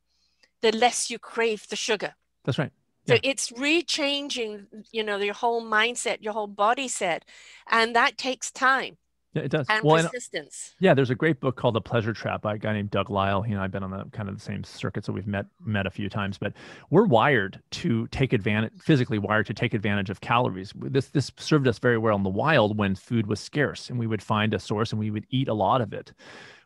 the less you crave the sugar
That's right.
so
Yeah.
it's rechanging, you know, your whole mindset, your whole body set. And that takes time
Yeah, it does.
and
well, and
persistence.
Yeah, there's a great book called The Pleasure Trap by a guy named Doug Lisle. He and I've been on the kind of the same circuit, so we've met met a few times. But we're wired to take advantage, physically wired to take advantage of calories. This this served us very well in the wild when food was scarce, and we would find a source and we would eat a lot of it.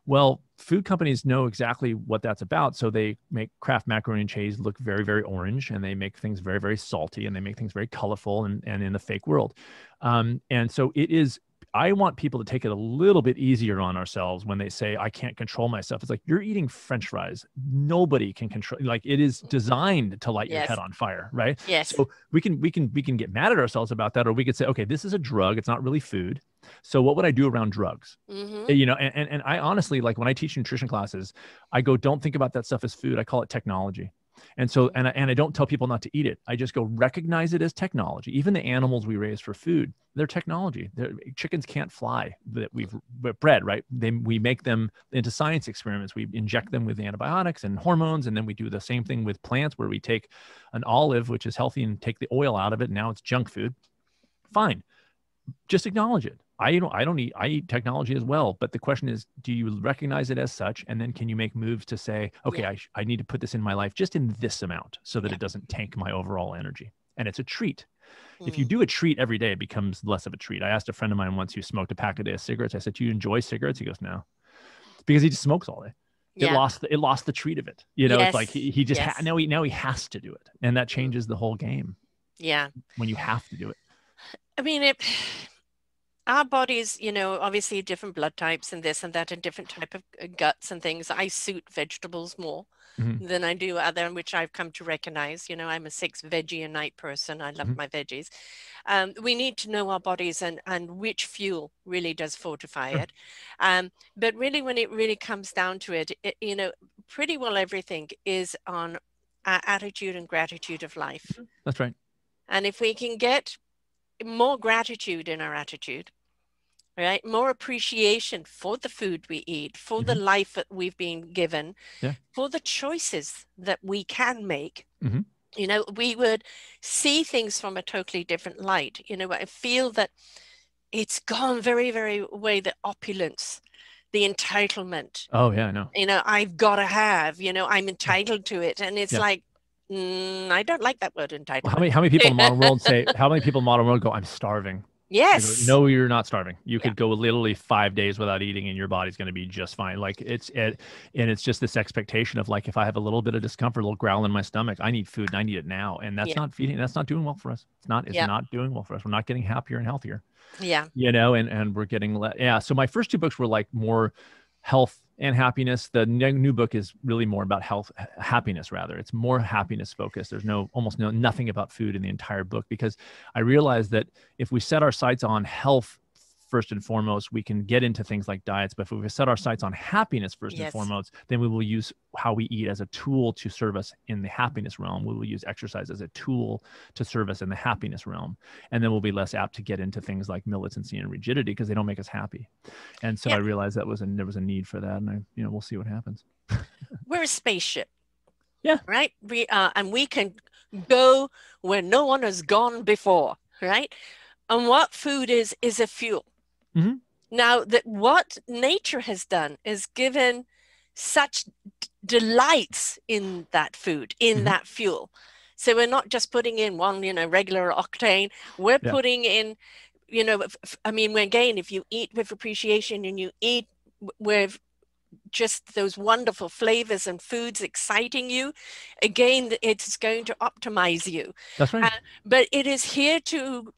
Well, food companies know exactly what that's about, so they make Kraft macaroni and cheese look very, very orange, and they make things very, very salty, and they make things very colorful and, and in the fake world. Um, and so it is I want people to take it a little bit easier on ourselves when they say, I can't control myself. It's like you're eating french fries. Nobody can control like it is designed to light your head on fire, right?
Yes.
So we can we can we can get mad at ourselves about that, or we could say, okay, this is a drug, it's not really food. So what would I do around drugs?
hmm
You know, and, and and I honestly like when I teach nutrition classes, I go, don't think about that stuff as food. I call it technology. And so, and I, and I don't tell people not to eat it. I just go recognize it as technology. Even the animals we raise for food, they're technology. They're, chickens can't fly that we've bred, right? They, we make them into science experiments. We inject them with antibiotics and hormones. And then we do the same thing with plants where we take an olive, which is healthy, and take the oil out of it. Now it's junk food. Fine. Just acknowledge it. I don't I don't eat I eat technology as well, but the question is, do you recognize it as such, and then can you make moves to say, okay,
Yeah.
I, sh- I need to put this in my life just in this amount, so that
Yeah.
it doesn't tank my overall energy, and it's a treat. If you
Mm.
do a treat every day, it becomes less of a treat. I asked a friend of mine once who smoked a pack a day of cigarettes. I said, "Do you enjoy cigarettes?" He goes, "No," because he just smokes all day. It lost the, it lost the treat of it. You know, it's like he, he just ha- now he now he has to do it, and that changes the whole game
yeah.
when you have to do it.
I mean, it, our bodies, you know, obviously different blood types and this and that, and different type of uh, guts and things. I suit vegetables more
Mhm.
than I do other, which I've come to recognize. You know, I'm a six veggie a night person. I love
Mhm.
my veggies. Um, we need to know our bodies and and which fuel really does fortify it. Um, but really, when it really comes down to it, it, you know, pretty well everything is on our attitude and gratitude of life.
That's right.
And if we can get more gratitude in our attitude, right? More appreciation for the food we eat, for the life that we've been given,
Yeah.
for the choices that we can make.
Mhm.
You know, we would see things from a totally different light. You know, I feel that it's gone very, very way the opulence, the entitlement.
Oh yeah, I know.
You know, I've got to have. You know, I'm entitled to it, and it's
Yeah.
like, mm, I don't like that word entitlement.
How many how many people in the modern world say how many people in the modern world go, I'm starving.
Yes.
no, you're not starving. You
Yeah.
could go literally five days without eating, and your body's going to be just fine. Like it's it, and it's just this expectation of like if I have a little bit of discomfort, a little growl in my stomach, I need food and I need it now, and that's
Yeah.
not feeding. That's not doing well for us. It's not. It's
Yeah.
not doing well for us. We're not getting happier and healthier.
Yeah.
You know, and and we're getting le- yeah. So my first two books were like more health and happiness. The new book is really more about health, happiness rather. It's more happiness focused. There's no almost no nothing about food in the entire book because I realized that if we set our sights on health first and foremost, we can get into things like diets. But if we set our sights on happiness first and foremost, then we will use how we eat as a tool to serve us in the happiness realm. We will use exercise as a tool to serve us in the happiness realm. And then we'll be less apt to get into things like militancy and rigidity because they don't make us happy. And so
Yeah.
I realized that was a, there was a need for that. And I, you know, we'll see what happens.
We're a spaceship.
Yeah.
Right. We uh, and we can go where no one has gone before. Right. And what food is is a fuel.
Mhm.
Now that what nature has done is given such d- delights in that food, in
Mhm.
that fuel. So we're not just putting in one, you know, regular octane. We're
Yeah.
putting in, you know, f- I mean, again, if you eat with appreciation and you eat w- with just those wonderful flavors and foods exciting you, again, it's going to optimize you.
That's right.
Uh, But it is here to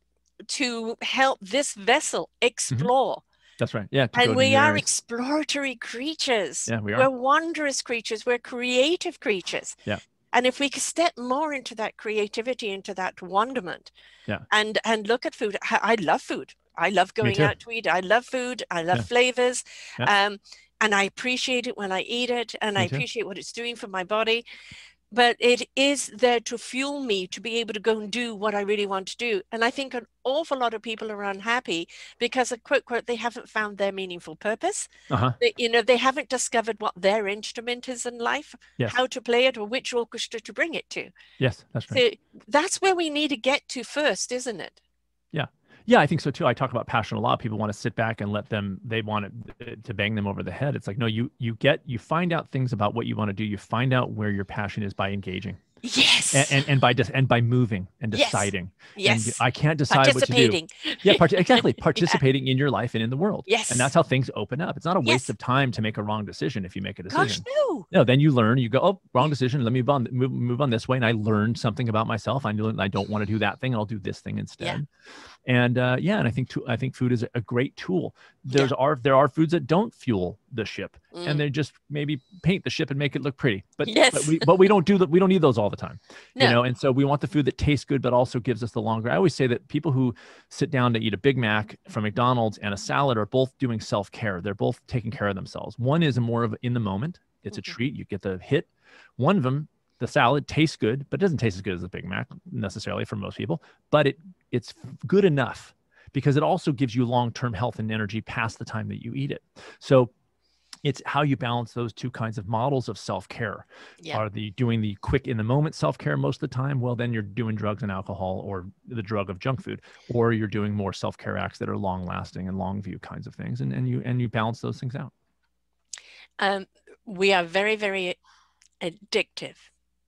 to help this vessel explore.
That's right. Yeah.
And we are
areas.
exploratory creatures.
Yeah, we are.
We're wondrous creatures. We're creative creatures.
Yeah.
And if we could step more into that creativity, into that wonderment,
Yeah.
and and look at food. I, love food. I love going out to eat. I love food. I love
Yeah.
flavors.
Yeah.
Um, and I appreciate it when I eat it, and
Me
I
too.
appreciate what it's doing for my body. But it is there to fuel me to be able to go and do what I really want to do. And I think an awful lot of people are unhappy because, a quote, quote, they haven't found their meaningful purpose.
Uh-huh.
They, you know, they haven't discovered what their instrument is in life,
Yes.
how to play it, or which orchestra to bring it to.
Yes. That's right.
So that's where we need to get to first, isn't it?
Yeah, I think so too. I talk about passion a lot. People want to sit back and let them. They want it to bang them over the head. It's like no, you you get you find out things about what you want to do. You find out where your passion is by engaging
Yes.
and and, and by just and by moving and deciding.
yes.
And I can't decide what to do.
Participating.
Yeah, part- exactly. Participating in your life and in the world.
Yes.
And that's how things open up. It's not a waste
Yes.
of time to make a wrong decision if you make a decision.
Gosh, no.
No, then you learn. You go, oh, wrong decision. Let me move on, move, move on this way. And I learned something about myself. I knew I don't want to do that thing. I'll do this thing instead. And uh, yeah, and I think to, I think food is a great tool. There's are there are foods that don't fuel the ship,
Mm.
and they just maybe paint the ship and make it look pretty. But
Yes.
but we but we don't do that. We don't need those all the time.
No.
You know, and so we want the food that tastes good, but also gives us the longer. I always say that people who sit down to eat a Big Mac from McDonald's and a salad are both doing self care. They're both taking care of themselves. One is more of in the moment. It's a
Mhm.
treat. You get the hit. One of them, the salad tastes good, but it doesn't taste as good as a Big Mac necessarily for most people. But it it's good enough because it also gives you long-term health and energy past the time that you eat it. So it's how you balance those two kinds of models of self-care.
Yeah.
Are the doing the quick in the moment self-care most of the time? Well, then you're doing drugs and alcohol or the drug of junk food, or you're doing more self-care acts that are long lasting and long view kinds of things. And, and you and you balance those things out.
Um, we are very, very addictive.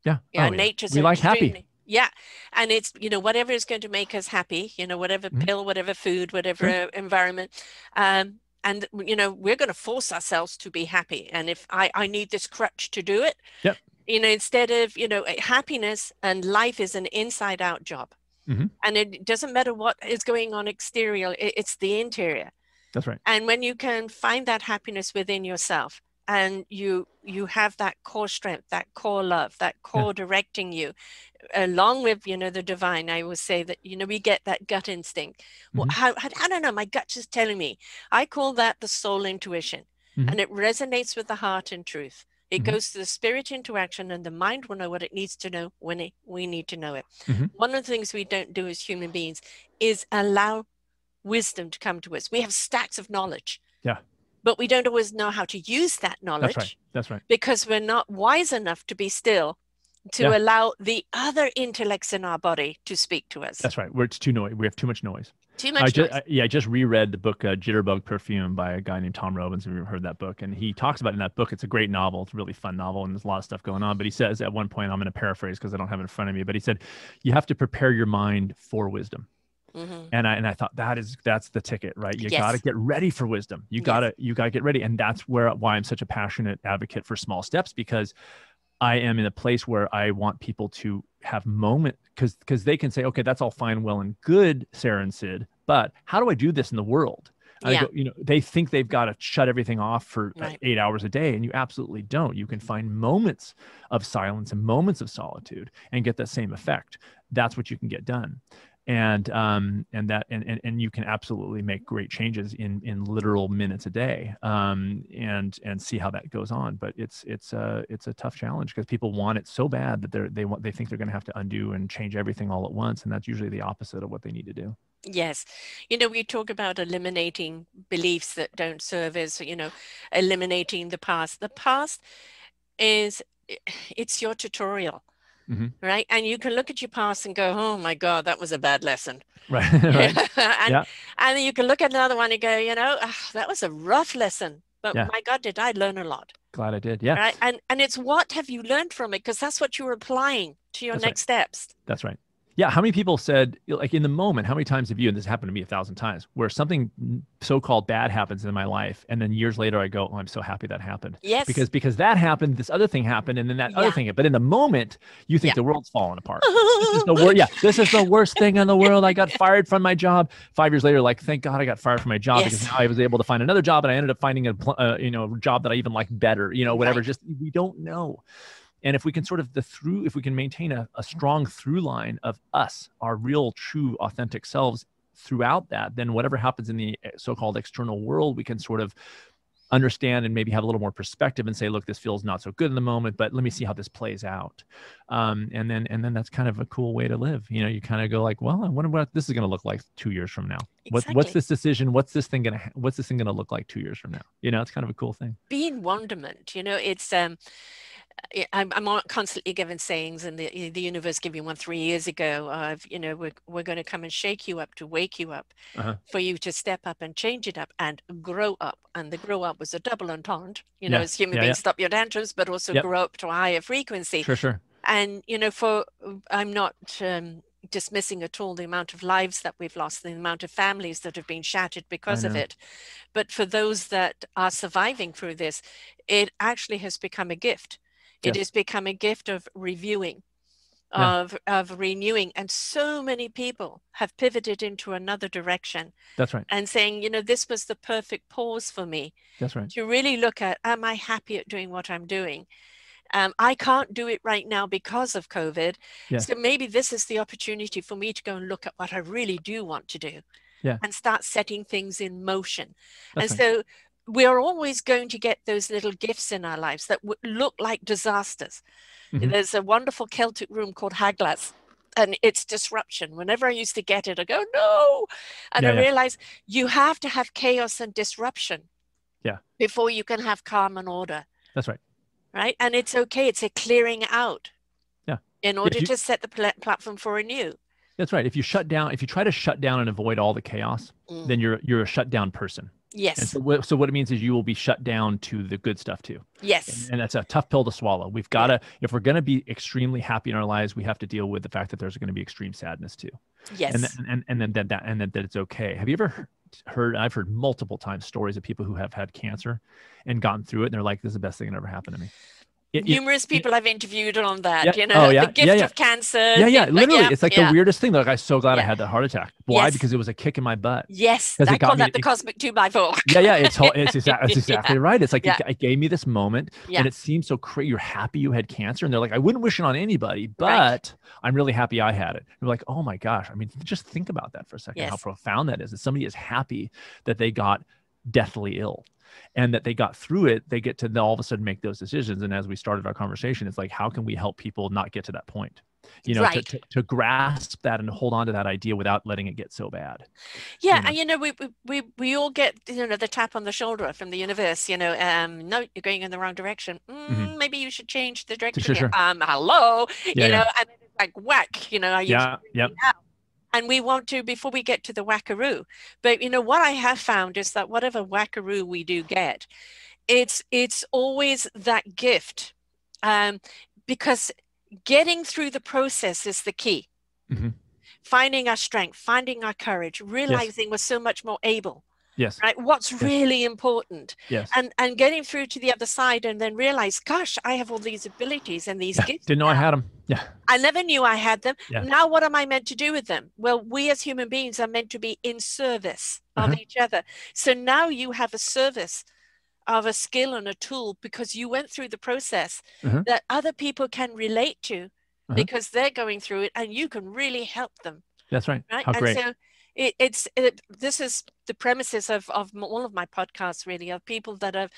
Yeah.
Yeah,
Oh,
nature's
We like happy.
extremely- Yeah, and it's you know whatever is going to make us happy, you know whatever
Mhm.
pill, whatever food, whatever uh, environment, um, and you know we're going to force ourselves to be happy. And if I I need this crutch to do it,
Yep.
you know instead of you know happiness and life is an inside out job,
Mhm.
and it doesn't matter what is going on exterior, it's the interior.
That's right.
and when you can find that happiness within yourself and you you have that core strength that core love that core directing you along with you know the divine i will say that you know we get that gut instinct well
Mhm.
how, how- i don't know my gut's just telling me i call that the soul intuition
Mhm.
and it resonates with the heart and truth it
Mhm.
goes to the spirit into action and the mind will know what it needs to know when it, we need to know it
Mhm.
one of the things we don't do as human beings is allow wisdom to come to us we have stacks of knowledge
Yeah.
But we don't always know how to use that knowledge
That's right. That's right.
because we're not wise enough to be still to
Yeah.
allow the other intellects in our body to speak to us.
That's right. Where it's too noisy. We have too much noise.
Too
I
much
just,
noise.
I, yeah, I just reread the book uh, Jitterbug Perfume by a guy named Tom Robbins. Have you ever heard that book? And he talks about in that book. It's a great novel. It's a really fun novel, and there's a lot of stuff going on. But he says at one point, I'm going to paraphrase because I don't have it in front of me. But he said, you have to prepare your mind for wisdom. Mm-hmm. And I and I thought that is that's the ticket, right? You yes. got to get ready for wisdom. You yes. got to you got to get ready, and that's where why I'm such a passionate advocate for small steps because I am in a place where I want people to have moment because because they can say, okay, that's all fine, well and good, Sara and Sid, but how do I do this in the world? yeah. Go, you know, they think they've got to shut everything off for right. eight hours a day, and you absolutely don't. You can find moments of silence and moments of solitude and get that same effect. That's what you can get done and um, and that and, and and you can absolutely make great changes in in literal minutes a day um, and and see how that goes on but it's it's a it's a tough challenge because people want it so bad that they're they want they think they're going to have to undo and change everything all at once and that's usually the opposite of what they need to do
Yes. You know, we talk about eliminating beliefs that don't serve as, you know, eliminating the past. The past is, it's your tutorial mm-hmm. right? And you can look at your past and go, "Oh my God, that was a bad lesson."
Right. right.
and
yeah.
and you can look at another one and go, "You know, oh, that was a rough lesson, but yeah. my God, did I learn a lot?"
Glad I did. Yeah.
Right. And and it's what have you learned from it? Because that's what you're applying to your
that's
next
right.
steps.
That's right. Yeah. How many people said, like in the moment, how many times have you, and this happened to me a thousand times, where something so called bad happens in my life. And then years later, I go, oh, I'm so happy that happened.
Yes.
Because because that happened, this other thing happened, and then that yeah. other thing. But in the moment, you think yeah. the world's falling apart. this is the worst. Yeah. This is the worst thing in the world. I got fired from my job. Five years later, like, thank God I got fired from my job yes. because now I was able to find another job, and I ended up finding a uh, you know job that I even like better. You know, whatever. Right. Just we don't know and if we can sort of the through if we can maintain a, a strong through line of us our real true authentic selves throughout that then whatever happens in the eh, so-called external world we can sort of understand and maybe have a little more perspective and say look this feels not so good in the moment but let me see how this plays out. Um, and then and then that's kind of a cool way to live. You know you kind of go like well i wonder what this is going to look like two years from now. Exactly. what, what's this decision what's this thing going to what's this thing going to look like two years from now? You know it's kind of a cool thing.
Being wonderment you know it's um I'm, I'm constantly given sayings, and the the universe gave me one three years ago of you know we're we're going to come and shake you up to wake you up, uh-huh. for you to step up and change it up and grow up. And the grow up was a double entendre, you know, as human yeah, beings, yeah. stop your tantrums, but also yep. grow up to a higher frequency.
Sure, sure.
And you know, for I'm not um, dismissing at all the amount of lives that we've lost, the amount of families that have been shattered because of it. But for those that are surviving through this, it actually has become a gift it yes. has become a gift of reviewing, yeah. of of renewing, and so many people have pivoted into another direction.
That's right.
And saying, you know, this was the perfect pause for me.
That's right.
To really look at, am I happy at doing what I'm doing? Um, I can't do it right now because of COVID. Yes. So maybe this is the opportunity for me to go and look at what I really do want to do.
Yeah.
And start setting things in motion.
That's
and
right.
so we are always going to get those little gifts in our lives that look like disasters. Mm-hmm. There's a wonderful Celtic rune called Hagalaz, and it's disruption. Whenever I used to get it, I go, no. And yeah, I yeah. realize you have to have chaos and disruption
yeah.
before you can have calm and order.
That's right.
Right. And it's okay. It's a clearing out.
Yeah.
In order you, to set the pl- platform for a new.
That's right. If you shut down, if you try to shut down and avoid all the chaos, mm. then you're you're a shut down person.
Yes.
So, so what it means is you will be shut down to the good stuff too.
Yes.
And, and that's a tough pill to swallow. We've got to, if we're going to be extremely happy in our lives, we have to deal with the fact that there's going to be extreme sadness too.
Yes.
And then, and, and then that, that and then that it's okay. Have you ever heard? I've heard multiple times stories of people who have had cancer and gotten through it, and they're like, "This is the best thing that ever happened to me."
It, numerous it, people I've interviewed on that.
Yeah.
You know,
oh, yeah.
the gift
yeah, yeah.
of cancer.
Yeah, yeah. Literally, it's like the weirdest thing. Like, I'm so glad I had that heart attack. Why? Yes. Because it was a kick in my butt.
Yes, I call that the cosmic two by four.
yeah, yeah. It's it's exactly, it's exactly right. It's like it, it, gave me this moment, and it seems so crazy. You're happy you had cancer, and they're like, I wouldn't wish it on anybody, but right. I'm really happy I had it. And we're like, oh my gosh. I mean, just think about that for a second. Yes. How profound that is. That somebody is happy that they got deathly ill and that they got through it they get to all of a sudden make those decisions and as we started our conversation it's like how can we help people not get to that point you know right. to, to, to, grasp that and hold on to that idea without letting it get so bad
yeah you know? and you know we, we we all get you know the tap on the shoulder from the universe you know um no you're going in the wrong direction mm, mm-hmm. maybe you should change the direction
sure, sure.
um hello
yeah,
you know
yeah.
and it's like whack you know are you
yeah yep
and we want to before we get to the wackaroo but you know what i have found is that whatever wackaroo we do get it's it's always that gift um, because getting through the process is the key
mm-hmm.
finding our strength, finding our courage, realizing we're so much more able.
Yes.
Right. What's
Yes.
really important,
Yes.
and and getting through to the other side, and then realize, gosh, I have all these abilities and these
Yeah.
gifts.
Didn't know I had them. Yeah.
I never knew I had them.
Yeah.
Now, what am I meant to do with them? Well, we as human beings are meant to be in service of
Uh-huh.
each other. So now you have a service of a skill and a tool because you went through the process
Uh-huh.
that other people can relate to
Uh-huh.
because they're going through it and you can really help them.
That's right.
Right.
How
and
great.
so it, it's it, this is the premises of, of all of my podcasts really of people that have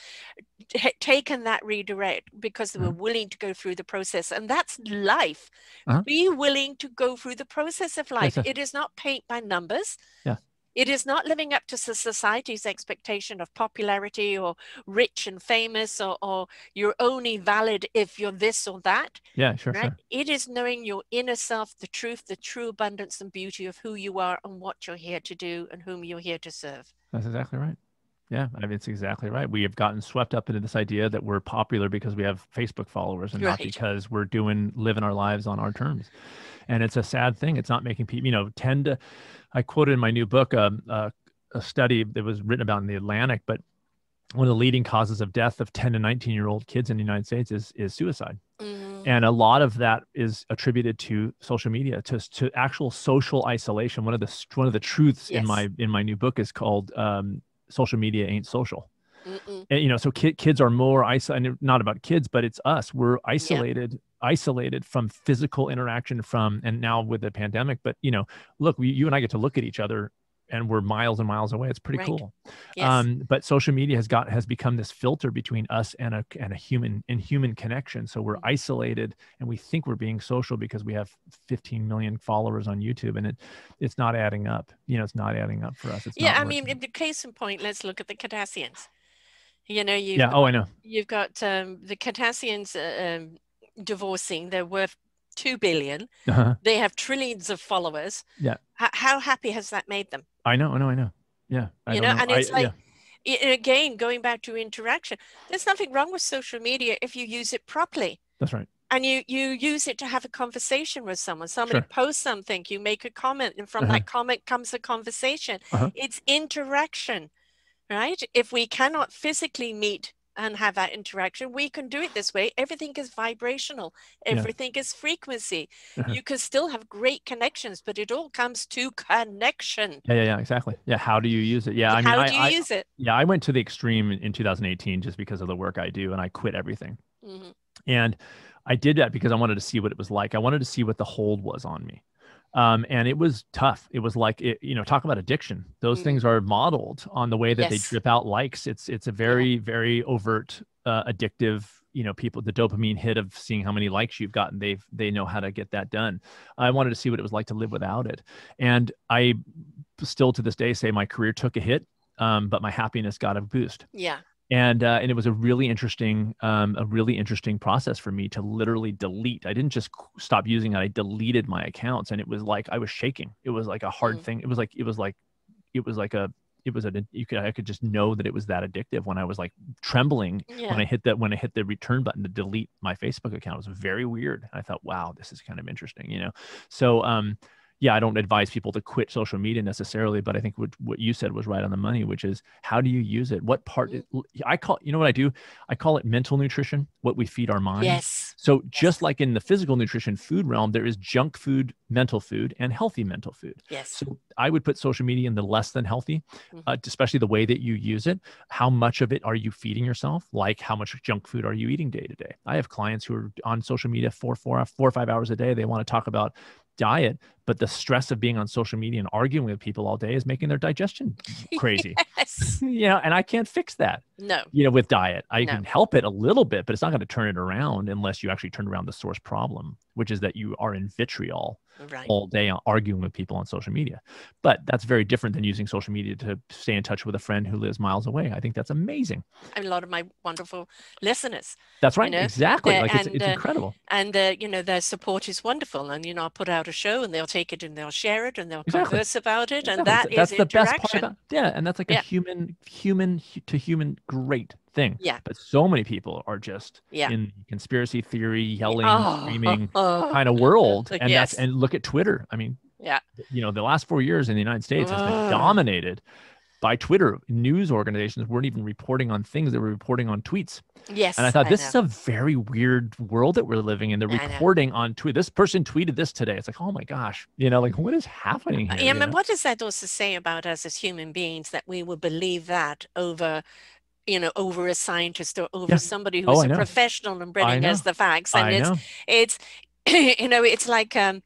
ta taken that redirect because they were
Mhm.
willing to go through the process and that's life
Uh-huh.
be willing to go through the process of life
yes.
it is not paint by numbers
Yeah.
It is not living up to society's expectation of popularity or rich and famous or, or you're only valid if you're this or that
yeah, sure,
right
sure.
it is knowing your inner self the truth the true abundance and beauty of who you are and what you're here to do and whom you're here to serve
That's exactly right. Yeah, I mean, it's exactly right. We have gotten swept up into this idea that we're popular because we have Facebook followers and not because we're doing living our lives on our terms. And it's a sad thing. It's not making people, you know, tend to. I quoted in my new book um, uh, a study that was written about in the Atlantic, but one of the leading causes of death of 10 to 19 year old kids in the United States is is suicide.
Mhm.
and a lot of that is attributed to social media to, to actual social isolation one of the one of the truths in my in my new book is called um, social media ain't social
Mm-mm.
and, you know so ki- kids are more isolated not about kids but it's us we're isolated isolated from physical interaction from and now with the pandemic but you know look we, you and i get to look at each other and we're miles and miles away it's pretty
Right.
cool
yes
um, but social media has got has become this filter between us and a and a human and human connection. So we're
Mhm.
isolated, and we think we're being social because we have 15 million followers on YouTube, and it it's not adding up. You know, it's not adding up for us. It's
yeah i mean in the case in point let's look at the Kardashians you know you've
yeah. Oh, I know.
you've got um, the Kardashians uh, um, divorcing they're worth 2 billion
Uh-huh.
they have trillions of followers
Yeah.
H- how happy has that made them
I know. I know. I know. Yeah. I
you
don't
know, and it's
I-
like
yeah.
Again going back to interaction there's nothing wrong with social media if you use it properly
that's right.
and you you use it to have a conversation with someone somebody
Sure.
posts something you make a comment and from
Uh-huh.
that comment comes a conversation
Uh-huh.
it's interaction right if we cannot physically meet and have that interaction we can do it this way everything is vibrational
Yeah.
everything is frequency
Uh-huh.
you can still have great connections but it all comes to connection
Yeah. Yeah. Yeah. Exactly. Yeah. How do you use it? Yeah. I mean,
how
I,
do you
I,
use it
yeah, I went to the extreme in 2018 just because of the work I do, and I quit everything.
Mhm.
And I did that because I wanted to see what it was like. I wanted to see what the hold was on me. Um, and it was tough. It was like, it, you know, talk about addiction. Those
Mm.
things are modeled on the way that they drip out likes. It's, it's a very, very overt, uh, addictive, you know, people, the dopamine hit of seeing how many likes you've gotten. They've, they know how to get that done. I wanted to see what it was like to live without it. And I still to this day say my career took a hit, um, but my happiness got a boost
yeah
and uh, and it was a really interesting um, a really interesting process for me to literally delete. I didn't just stop using it i deleted my accounts and it was like i was shaking. It was like a hard
Mm.
thing. It was like it was like it was like a it was a you could i could just know that it was that addictive when i was like trembling
yeah.
When i hit that when i hit the return button to delete my facebook account. It was very weird. I thought wow this is kind of interesting you know? So um yeah, I don't advise people to quit social media necessarily, but I think what, what you said was right on the money, which is how do you use it? What part?
Mhm.
I call, you know what I do? I call it mental nutrition, what we feed our mind.
yes
So just like in the physical nutrition food realm, there is junk food, mental food, and healthy mental food.
yes
So I would put social media in the less than healthy,
Mhm.
uh, especially the way that you use it. How much of it are you feeding yourself? Like how much junk food are you eating day to day? I have clients who are on social media four, four, four or five hours a day. They want to talk about diet, but the stress of being on social media and arguing with people all day is making their digestion crazy.
yes
yeah, and I can't fix that
no
you know, with diet. I
No.
can help it a little bit, but it's not going to turn it around unless you actually turn around the source problem, which is that you are in vitriol
right
all day arguing with people on social media. But that's very different than using social media to stay in touch with a friend who lives miles away. I think that's amazing.
a lot of my wonderful listeners
That's right.
know,
exactly. Like it's,
and,
it's
uh,
incredible.
and uh, you know their support is wonderful and you know i'll put out a show and they'll take it and they'll share it and they'll
Exactly.
converse about it and
Exactly.
that is
that's the best part about yeah, and that's like
Yeah.
a human, human to human great thing.
Yeah.
But so many people are just
Yeah.
in conspiracy theory, yelling,
Oh,
screaming
oh,
kind of world. And
Yes.
that's and look at Twitter. I mean,
Yeah.
You know, the last four years in the United States has been dominated by Twitter. News organizations weren't even reporting on things; they were reporting on tweets.
Yes.
And I thought this
know.
is a very weird world that we're living in. They're reporting on tweet. This person tweeted this today. It's like, oh my gosh, you know, like what is happening here?
Yeah, I mean,
know?
what does that also say about us as human beings that we will believe that over, you know, over a scientist or over
Yeah.
somebody
Oh,
who's
I
a
know.
professional and bringing us the facts? And
I
it's
know.
it's you know, it's like um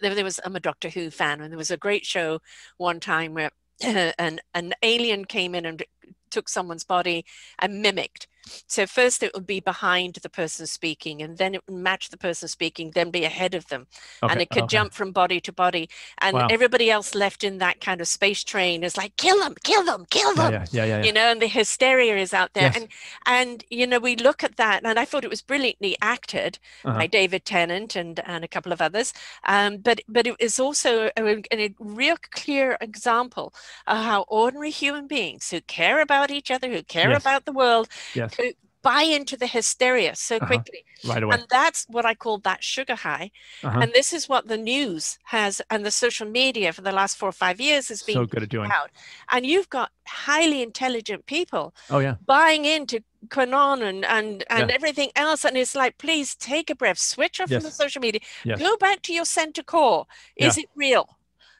there, there was I'm a Doctor Who fan, and there was a great show one time where an an alien came in and took someone's body and mimicked. So first it would be behind the person speaking, and then it would match the person speaking, then be ahead of them and it could
okay.
jump from body to body. And
Wow.
everybody else left in that kind of space train is like, kill them, kill them, kill them.
yeah, yeah, yeah. yeah.
You know, and the hysteria is out there.
Yes.
And and you know, we look at that and I thought it was brilliantly acted
Uh-huh.
by David Tennant and and a couple of others. Um, but but it is also a, a real clear example of how ordinary human beings who care about each other, who care
Yes.
about the world,
Yes.
Could buy into the hysteria so
Uh-huh.
quickly.
right away.
And that's what I call that sugar high.
Uh-huh.
And this is what the news has and the social media for the last four or five years has been
So good at doing.
out. And you've got highly intelligent people
Oh yeah.
buying into QAnon and and, and everything else. And it's like, please take a breath, switch off from the social media,
Yes.
go back to your center core. Is it real?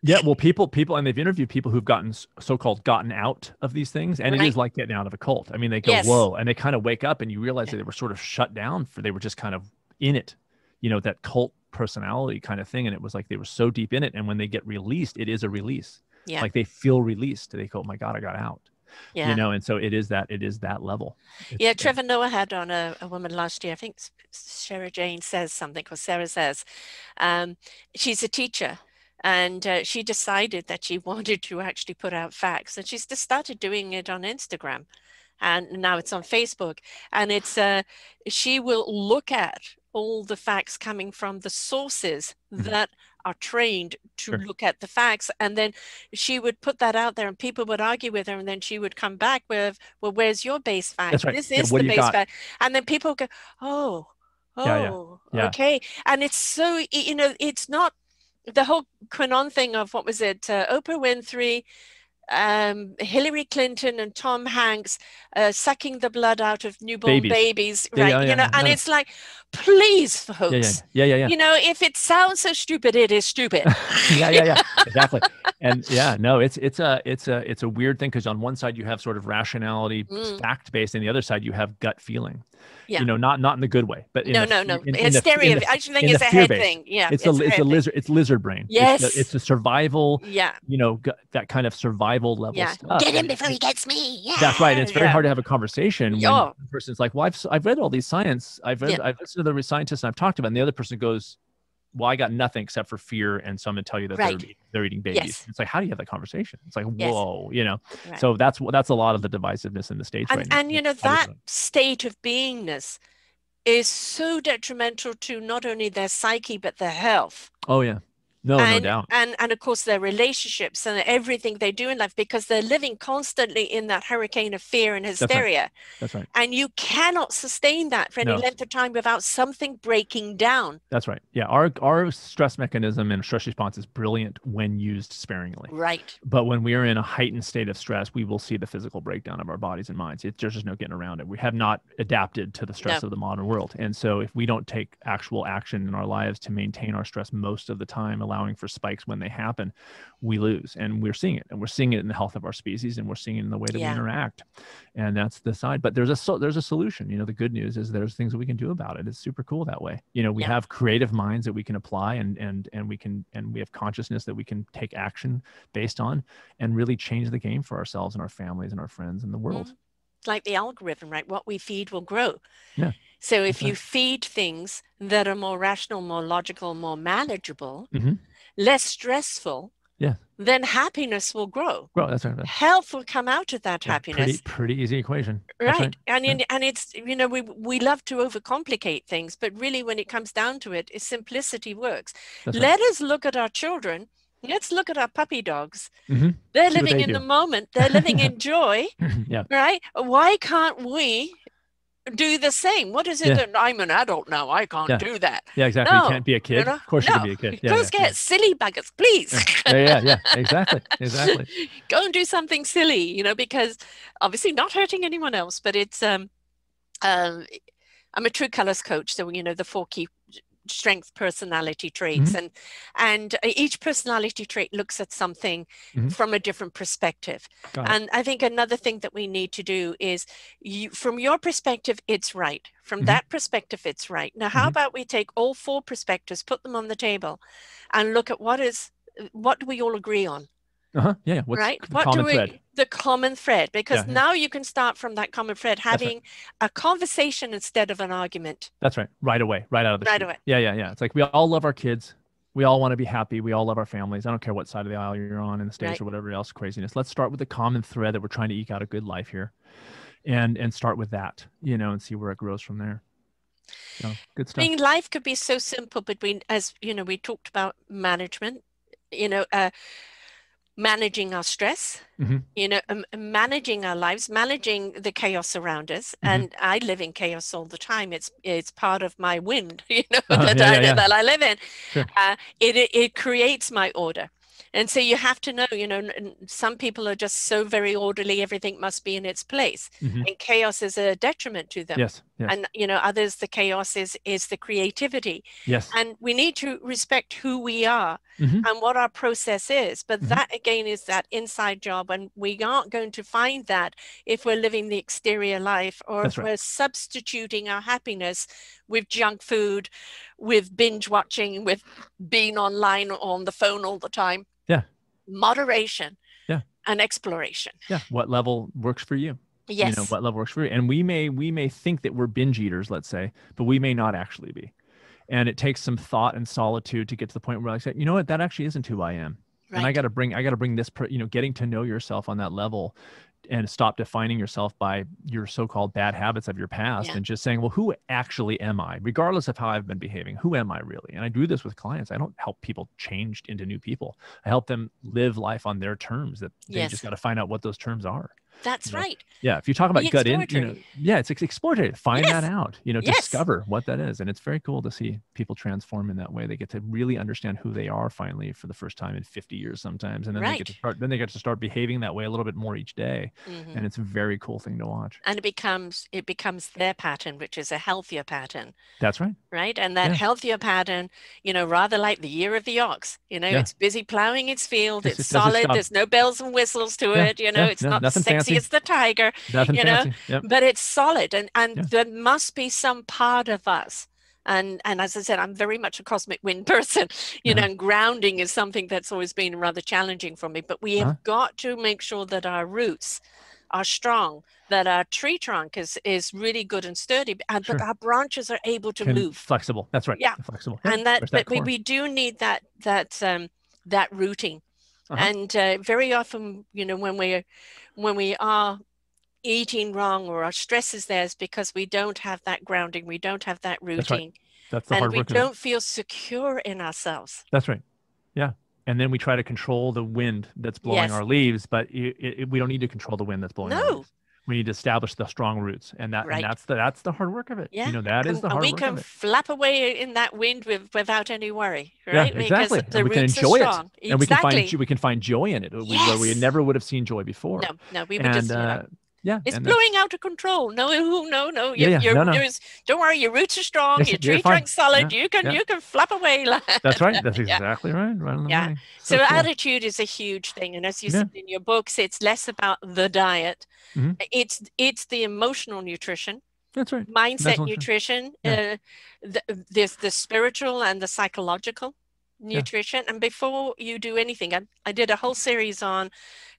Yeah, well, people, people, and they've interviewed people who've gotten so-called gotten out of these things, and it
Right.
is like getting out of a cult. I mean, they go
Yes.
whoa, and they kind of wake up, and you realize that they were sort of shut down for they were just kind of in it, you know, that cult personality kind of thing, and it was like they were so deep in it, and when they get released, it is a release.
Yeah.
Like they feel released. They go, oh my god, I got out.
yeah.
You know, and so it is that it is that level. It's-
Yeah, Trevor Noah had on a, a woman last year. I think Sarah Jane says something, or Sarah says, um, she's a teacher, and uh, she decided that she wanted to actually put out facts, and she's just started doing it on Instagram, and now it's on Facebook, and it's uh, she will look at all the facts coming from the sources
Mhm.
that are trained to
Sure.
look at the facts and then she would put that out there and people would argue with her and then she would come back with well where's your base fact
right.
this
Yeah,
is the base
got?
fact and then people go oh
Yeah, yeah,
oh
yeah.
okay and it's so you know it's not the whole QAnon thing of what was it uh, Oprah Winfrey um, Hillary Clinton and Tom Hanks uh, sucking the blood out of newborn
Babies.
babies,
Yeah,
right?
yeah,
you
yeah,
know, and
no.
it's like, please,
yeah,
folks,
yeah, yeah, yeah, yeah.
you know, if it sounds so stupid, it is stupid.
yeah, yeah, yeah, exactly. And yeah, no, it's it's a it's a it's a weird thing because on one side you have sort of rationality,
Mm.
fact based, and the other side you have gut feeling.
Yeah.
You know, not not in the good way, but in
no,
the,
no, no.
in- in in
Hysteria.
the-
I actually think it's a head
fear-based.
thing. Yeah.
It's a it's
head
a
thing.
lizard it's lizard brain.
Yes.
it's, the, it's a survival.
Yeah.
You know, gu- that kind of survival level
Yeah.
stuff.
Get him before he gets me. Yeah.
That's right. And it's very
Yeah.
hard to have a conversation when the person's like, "Well, I've s- I've read all these science. I've read
Yeah.
I've listened to the scientists and I've talked about." It. And the other person goes, "Well, I got nothing except for fear, and so I'm going to tell you that
Right.
they're they're eating babies."
Yes.
It's like, how do you have that conversation? It's like,
Yes.
whoa, you know.
Right.
So that's that's a lot of the divisiveness in the states
and
right now.
and you know that state of beingness is so detrimental to not only their psyche but their health
Oh yeah, no, no
and,
doubt.
and and of course their relationships and everything they do in life because they're living constantly in that hurricane of fear and hysteria
That's right.
and you cannot sustain that for any
No.
length of time without something breaking down
That's right. Yeah, our our stress mechanism and stress response is brilliant when used sparingly.
right
But when we are in a heightened state of stress, we will see the physical breakdown of our bodies and minds. It's there's just no getting around it. We have not adapted to the stress
No.
of the modern world. And so if we don't take actual action in our lives to maintain our stress most of the time, allowing for spikes when they happen, we lose. And we're seeing it. And we're seeing it in the health of our species and we're seeing it in the way that
Yeah.
we interact. And that's the side. But there's a so, there's a solution. You know, the good news is there's things that we can do about it. It's super cool that way. You know, we
Yeah.
have creative minds that we can apply and and and we can and we have consciousness that we can take action based on and really change the game for ourselves and our families and our friends and the world.
Mhm. It's like the algorithm, right? What we feed will grow.
Yeah,
So if
right.
you feed things that are more rational, more logical, more manageable,
Mhm.
less stressful,
Yeah.
then happiness will grow.
Well, that's right.
Health will come out of that
yeah,
happiness.
pretty pretty easy equation. That's
Right. And
Yeah.
in, and it's you know we we love to overcomplicate things, but really when it comes down to it, simplicity works.
That's right.
Let us look at our children. Let's look at our puppy dogs.
Mhm.
They're living
they
in
do.
the moment. They're living in joy,
yeah.
right? Why can't we do the same. What is it
Yeah.
that I'm an adult now? I can't
Yeah.
do that.
Yeah, exactly.
No,
you can't be a kid.
know,
of course you
no.
can be a kid. Yeah,
Go get silly buggers, please.
yeah. yeah, yeah, yeah, exactly, exactly.
Go and do something silly, you know, because obviously not hurting anyone else, but it's um um I'm a true colors coach, so you know the four key strength personality traits
Mm-hmm.
and and uh, each personality trait looks at something
Mhm.
from a different perspective and i think another thing that we need to do is you from your perspective it's right from
Mhm.
that perspective it's right now how
Mhm.
about we take all four perspectives put them on the table and look at what is what do we all agree on
Uh-huh. Yeah. yeah. What's
right
the
what
common
do we
thread?
the common thread because
Yeah, yeah.
now you can start from that common thread
right.
having a conversation instead of an argument
That's right. Right away. Right out of the
Right
chute.
away.
Yeah, yeah, yeah. It's like we all love our kids. We all want to be happy. We all love our families. I don't care what side of the aisle you're on in the states
Right.
or whatever else craziness. Let's start with the common thread that we're trying to eke out a good life here, and and start with that, you know, and see where it grows from there. So good stuff.
I mean, life could be so simple between, as you know, we talked about management, you know, uh, managing our stress,
Mhm.
you know, um, managing our lives, managing the chaos around us.
Mhm.
And I live in chaos all the time. It's it's part of my wind, you know,
Uh-huh,
that,
yeah,
I,
yeah,
that I live in.
Sure.
Uh, it it creates my order. And so you have to know, you know, some people are just so very orderly, everything must be in its place.
Mhm.
And chaos is a detriment to them
Yes. Yes.
and you know others the chaos is is the creativity
yes.
and we need to respect who we are
Mhm.
and what our process is but
Mhm.
that again is that inside job and we aren't going to find that if we're living the exterior life or
That's
if
right.
we're substituting our happiness with junk food with binge watching with being online on the phone all the time
Yeah.
moderation
Yeah.
and exploration
yeah. What level works for you?
yes
you know what level works for you and we may we may think that we're binge eaters let's say but we may not actually be and it takes some thought and solitude to get to the point where i say you know what that actually isn't who i am and i got to bring i got to bring this you know getting to know yourself on that level and stop defining yourself by your so-called bad habits of your past
Yeah.
and just saying well who actually am i? Regardless of how i've been behaving who am i really? And i do this with clients. I don't help people change into new people. I help them live life on their terms that they
Yes.
just got to find out what those terms are
that's
you know,
right
yeah, if you talk about gut in, you know, yeah, it's ex- exploratory. Find that out, you know,
Yes.
discover what that is, and it's very cool to see people transform in that way. They get to really understand who they are finally for the first time in 50 years, sometimes, and then they get to start. Then they get to start behaving that way a little bit more each day,
Mhm.
and it's a very cool thing to watch.
and it becomes it becomes their pattern which is a healthier pattern
That's right.
right and that
Yeah.
healthier pattern you know rather like the year of the ox you know
Yeah.
it's busy plowing its field it's
its
solid
job.
there's no bells and whistles to
Yeah,
it you know it's
no,
not
nothing
sexy
fancy.
as the tiger
Nothing
You know.
Yep.
but it's solid and and
Yeah.
there must be some part of us and and as i said i'm very much a cosmic wind person you know
Uh-huh.
and grounding is something that's always been rather challenging for me but we have
Uh-huh.
got to make sure that our roots are strong that our tree trunk is is really good and sturdy and
Sure.
but our branches are able to
Can-
move
Flexible. That's right.
Yeah.
Flexible. Yeah,
and that
there's
but we, we do need that that um that rooting
Uh-huh.
and uh, very often you know when we're when we are eating wrong or our stress is there is because we don't have that grounding we don't have that routine.
That's right. That's the
and
hard
we
work. of it.
don't feel secure in ourselves
That's right. Yeah. And then we try to control the wind that's blowing
Yes.
our leaves, but it, it, we don't need to control the wind that's blowing our
No.
We need to establish the strong roots, and that
Right.
and that's the that's the hard work of it.
yeah
You know that is
and,
the hard
we
work
can
of it.
flap away in that wind with without any worry right Yeah,
exactly.
because the
and we can enjoy it,
strong
and we can find we can find joy in it, uh, we- where we never would have seen joy before.
no no we were
and
just you know,
uh, yeah,
It's
that's-
blowing out of control. No, no, no.
Yeah,
Your,
yeah,
your,
no, no.
don't worry, your roots are strong.
Yes,
your tree trunk's solid. you can
yeah.
you can flap away.
That's right. That's
Yeah.
exactly right. Right
Yeah.
money.
So,
cool.
attitude is a huge thing, and as you
Yeah.
said in your books, it's less about the diet.
mm-hmm.
It's it's the emotional nutrition,
That's right.
mindset
Mental
nutrition.
Yeah.
Uh, the, there's the spiritual and the psychological nutrition. And before you do anything, I, I did a whole series on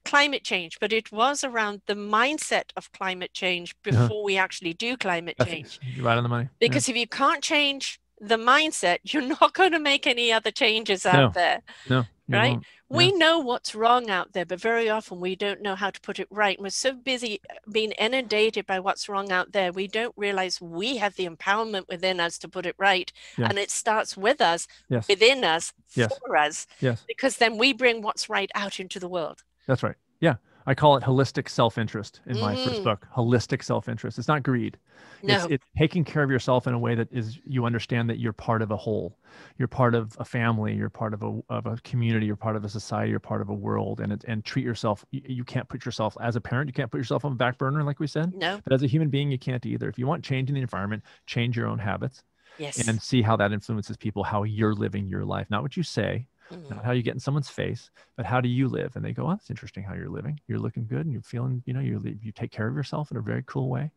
climate change, but it was around the mindset of climate change
Uh-huh.
before we actually do climate change.
you're right on the money. Yeah.
Because if you can't change the mindset, you're not going to make any other changes out
No.
there.
no,
right?
won't.
We know what's wrong out there, but very often we don't know how to put it right. We're so busy uh, being inundated by what's wrong out there, we don't realize we have the empowerment within us to put it right.
Yeah.
And it starts with us,
Yes.
within us,
Yes.
for us,
Yes.
because then we bring what's right out into the world.
That's right. Yeah. I call it holistic self-interest in my first
Mhm.
book. Holistic self-interest. It's not greed.
No.
It's, it's taking care of yourself in a way that is you understand that you're part of a whole. You're part of a family. You're part of a of a community. You're part of a society. You're part of a world. And it, and treat yourself. You, you can't put yourself as a parent. You can't put yourself on the back burner, like we said.
no.
But as a human being, you can't either. If you want change in the environment, change your own habits
Yes.
and see how that influences people, how you're living your life, not what you say,
Mhm.
not how you get in someone's face, but how do you live? And they go, "Oh, that's interesting how you're living. You're looking good, and you're feeling, you know, you you take care of yourself in a very cool way.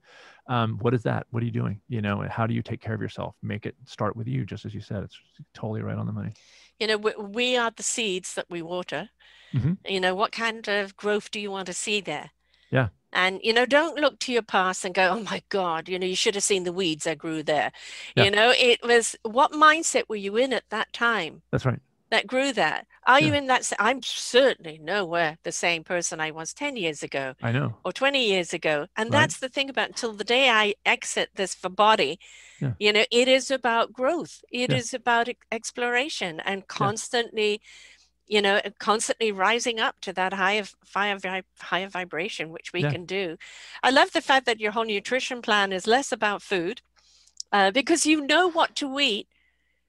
Um, what is that? What are you doing? You know, and how do you take care of yourself? Make it start with you, just as you said. It's totally right on the money.
You know, we, we are the seeds that we water.
Mhm.
You know, what kind of growth do you want to see there?
Yeah.
And, you know, don't look to your past and go, oh my God, you know, you should have seen the weeds that grew there.
Yeah.
You know, it was what mindset were you in at that time
That's right.
That grew that? Are you in that? I'm certainly nowhere the same person I was 10 years ago
I know.
or 20 years ago. And
Right.
that's the thing about until the day I exit this for body,
Yeah.
you know, it is about growth. It is
Yeah.
about exploration and constantly, you know, constantly rising up to that higher, higher, higher vibration, which we
Yeah.
can do. I love the fact that your whole nutrition plan is less about food uh, because you know what to eat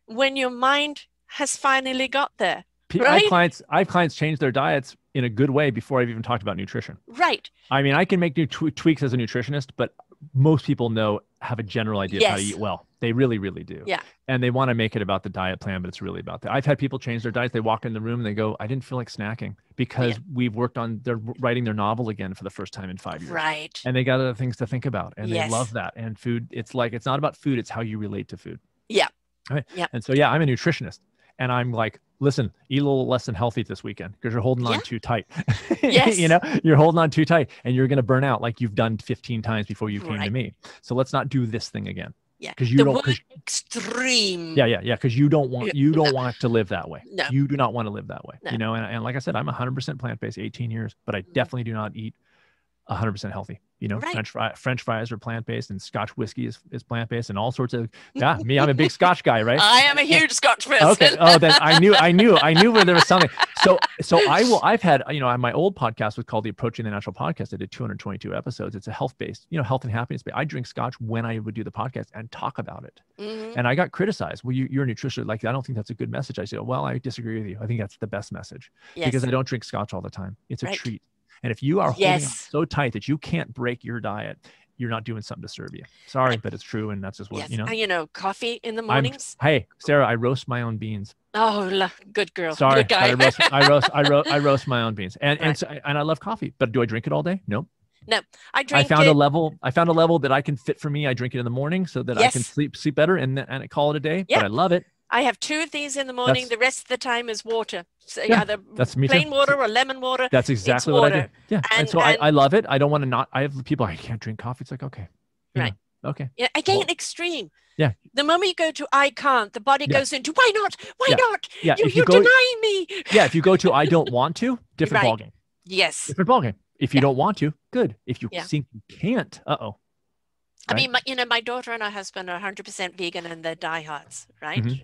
when your mind has finally got there.
Pe- I have clients. I have clients change their diets in a good way before I've even talked about nutrition.
Right.
I mean, I can make new tw- tweaks as a nutritionist, but most people know have a general idea of how to eat well. They really, really do.
Yeah.
And they want to make it about the diet plan, but it's really about that. I've had people change their diets. They walk in the room and they go, "I didn't feel like snacking because we've worked on they're writing their novel again for the first time in five years."
Right.
And they got other things to think about, and
Yes.
they love that. And food, it's like it's not about food; it's how you relate to food.
Yeah.
Right.
Yeah.
And so, yeah, I'm a nutritionist, and I'm like, listen, eat a little less than healthy this weekend because you're holding on too tight.
Yes.
you know, you're holding on too tight, and you're going to burn out like you've done 15 times before you came to
Right.
me. So let's not do this thing again.
Yeah.
Because you
the
don't-
extreme.
Yeah, yeah, yeah. Because you don't want you don't want to live that way.
No.
You do not want to live that way.
No.
You know, and, and like I said, I'm 100% plant based, 18 years, but I
Mhm.
definitely do not eat 100% healthy. You know,
Right.
French fry, French fries are plant based, and Scotch whiskey is, is plant based, and all sorts of yeah. Me, I'm a big Scotch guy, right?
I am a huge Scotch person.
okay. Oh, then I knew, I knew, I knew where there was something. So, so I will. I've had, you know, my old podcast was called the Approaching the Natural Podcast. I did 222 episodes. It's a health based, you know, health and happiness. But I drink Scotch when I would do the podcast and talk about it.
Mhm.
And I got criticized. Well, you, you're a nutritionist. Like, I don't think that's a good message. I said, well, I disagree with you. I think that's the best message
Yes.
because I don't drink Scotch all the time. It's a
Right.
treat. And if you are holding
Yes.
so tight that you can't break your diet, you're not doing something to serve you. Sorry, but it's true. And that's just what,
yes.
you know.
And you know, coffee in the
I'm,
mornings.
hey, Sara, I roast my own beans.
oh, good girl.
Sorry,
Good guy.
I roast, I roast, I roast, I roast my own beans, and and
Right.
so, and I love coffee. But do I drink it all day? Nope.
No,
I
drink I
found
it.
a level. I found a level that I can fit for me. I drink it in the morning so that I can sleep sleep better and and call it a day.
Yeah.
But I love it.
I have two of these in the morning.
That's-
The rest of the time is water. So
Yeah,
either
that's me too.
plain water or lemon water.
That's exactly what I do. Yeah, and,
And-
so I,
and-
I love it. I don't want to not. I have people. I can't drink coffee. It's like okay, know,
Right.
okay.
Yeah, again,
Well,
extreme.
yeah.
The moment you go to I can't, the body
Yeah.
goes into why not? Why
Yeah.
not?
Yeah,
You,
if
you,
you go,
deny me.
yeah, if you go to I don't want to, different
Right.
ballgame.
Yes.
Different ballgame. If you
Yeah.
don't want to, good. If you think you can't, uh oh.
I
Right.
mean, my, you know, my daughter and her husband are 100% vegan and they're diehards, right?
Mhm.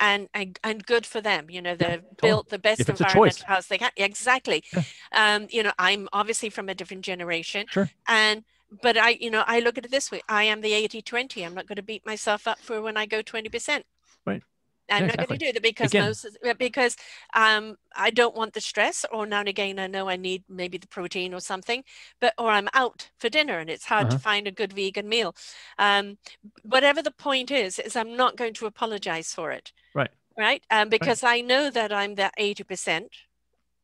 And, and and good for them. You know, they've
totally.
built the best
If it's a
environment house they can. Exactly.
Yeah.
Um, you know, I'm obviously from a different generation.
Sure.
And but I, you know, I look at it this way. I am the 80-20. I'm not going to beat myself up for when I go 20%.
Right.
I'm
Yeah,
not going to do that because
Again.
most because um I don't want the stress or now and again I know I need maybe the protein or something but or I'm out for dinner and it's hard to
Uh-huh.
find a good vegan meal um whatever the point is is I'm not going to apologize for it
Right.
right um because I know that I'm that 80 percent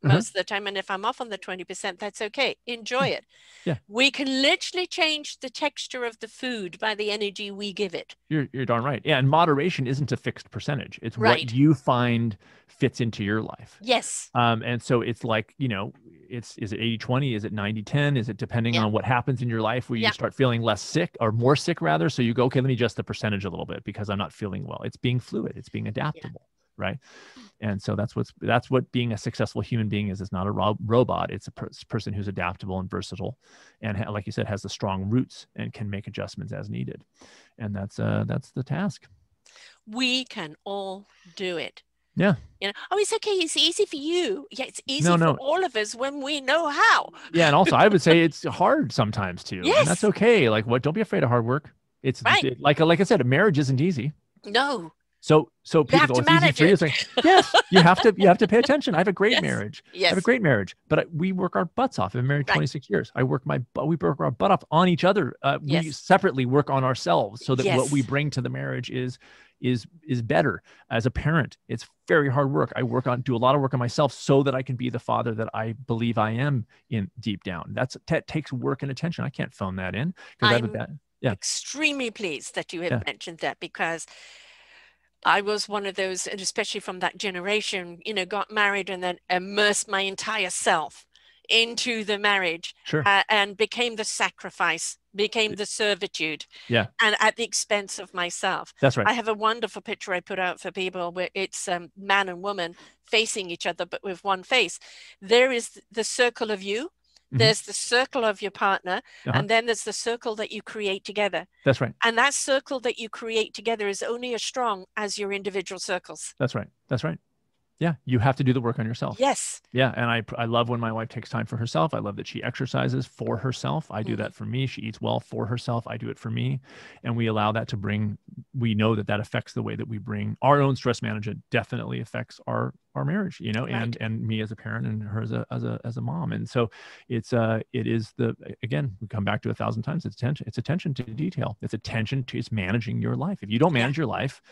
Uh-huh.
most of the time and if I'm off on the 20 percent that's okay enjoy it
Yeah.
we can literally change the texture of the food by the energy we give it
You're you're darn right. Yeah, and moderation isn't a fixed percentage. It's
Right.
what you find fits into your life.
yes
Um, and so it's like, you know, it's is it 80 20? Is it 90 10? Is it depending
Yeah.
on what happens in your life where you
Yeah.
start feeling less sick or more sick rather? So you go, okay, let me adjust the percentage a little bit because I'm not feeling well. It's being fluid, it's being adaptable. Right. And so that's what's that's what being a successful human being is. It's not a ro- robot. It's a per- person who's adaptable and versatile, and ha- like you said, has the strong roots and can make adjustments as needed. And that's uh that's the task.
we can all do it.
Yeah.
You know, oh, it's okay. It's easy for you. Yeah, it's easy
No,
for all of us when we know how.
Yeah, and also I would say it's hard sometimes too. And
Yes.
that's okay. Like what? Don't be afraid of hard work. It's
Right.
it- like like I said, marriage isn't easy.
No.
So so people go,
to
it's easy for you. Like, yes, you have to you have to pay attention. I have a great
Yes.
marriage. I
Yes.
have a great marriage, but I, we work our butts off. I've been married
Right.
26 years. I work my butt. We work our butt off on each other. Uh, We separately work on ourselves so that what we bring to the marriage is is is better. As a parent, it's very hard work. I work on do a lot of work on myself so that I can be the father that I believe I am in deep down. That's that takes work and attention. I can't phone that in because I have a
I'm-
bad. Yeah.
extremely pleased that you have
Yeah.
mentioned that because I was one of those, and especially from that generation, you know, got married and then immersed my entire self into the marriage
Sure.
uh, and became the sacrifice, became the servitude.
Yeah.
And at the expense of myself.
That's right.
I have a wonderful picture I put out for people where it's um, man and woman facing each other, but with one face. There is the circle of you.
Mhm.
There's the circle of your partner,
Uh-huh.
and then there's the circle that you create together.
That's right.
And that circle that you create together is only as strong as your individual circles.
That's right. That's right. Yeah, you have to do the work on yourself.
Yes.
Yeah, and I I love when my wife takes time for herself. I love that she exercises for herself. I do
Mhm.
that for me. She eats well for herself. I do it for me, and we allow that to bring. We know that that affects the way that we bring our own stress management. Definitely affects our our marriage. You know,
Right.
and and me as a parent and her as a as a as a mom. And so it's uh it is the again we come back to a thousand times. It's attention. It's attention to detail. It's attention to it's managing your life. If you don't manage your life,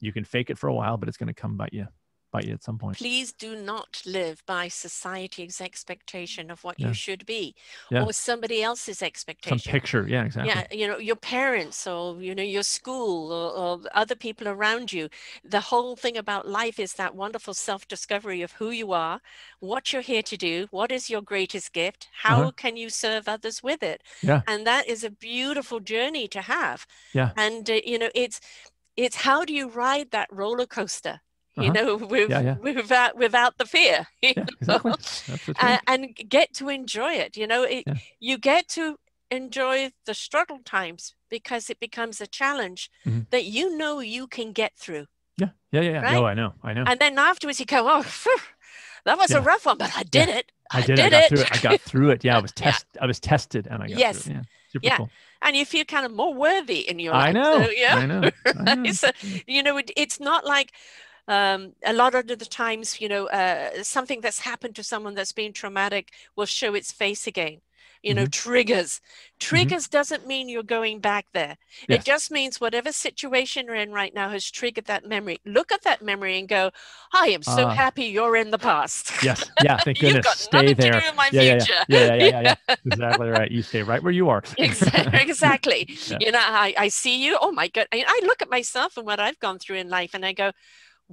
you can fake it for a while, but it's going to come bite you bite you at some point.
Please do not live by society's expectation of what
Yeah.
you should be
Yeah.
or somebody else's expectation.
Some picture. Yeah, exactly.
Yeah, you know, your parents or, you know, your school or, or other people around you. The whole thing about life is that wonderful self discovery of who you are, what you're here to do, what is your greatest gift, how
Uh-huh.
can you serve others with it?
Yeah.
And that is a beautiful journey to have.
Yeah.
And, uh, you know, it's, it's how do you ride that roller coaster? You
Uh-huh.
know, with,
Yeah, yeah.
without without the fear,
Yeah, exactly.
Uh, and get to enjoy it. You know, it, you get to enjoy the struggle times because it becomes a challenge
Mhm.
that you know you can get through.
yeah, yeah, yeah.
right?
No, I know, I know.
And then afterwards you go, oh, phew, that was a rough one, but I did it.
I did. I got through it. I got through it. Yeah, I was test. I was tested, and I got
Yes.
through it. Yeah, super
Yeah.
cool.
And you feel kind of more worthy in your
I
life.
know.
So, yeah.
I know. I know.
so, you know, it, it's not like um, a lot of the times, you know, uh, something that's happened to someone that's been traumatic will show its face again. You know, triggers. Triggers doesn't mean you're going back there.
Mm-hmm. Yes.
It just means whatever situation you're in right now has triggered that memory. Look at that memory and go, I am so
Ah.
happy you're in the past.
Yes. Yeah. Thank
You've
goodness.
got
Stay
nothing
there.
to do with my
yeah, yeah,
future.
yeah, yeah, yeah, yeah, yeah. Exactly right. You stay right where you are.
Exactly. You know, I, I see you. Oh my God. I, I look at myself and what I've gone through in life and I go,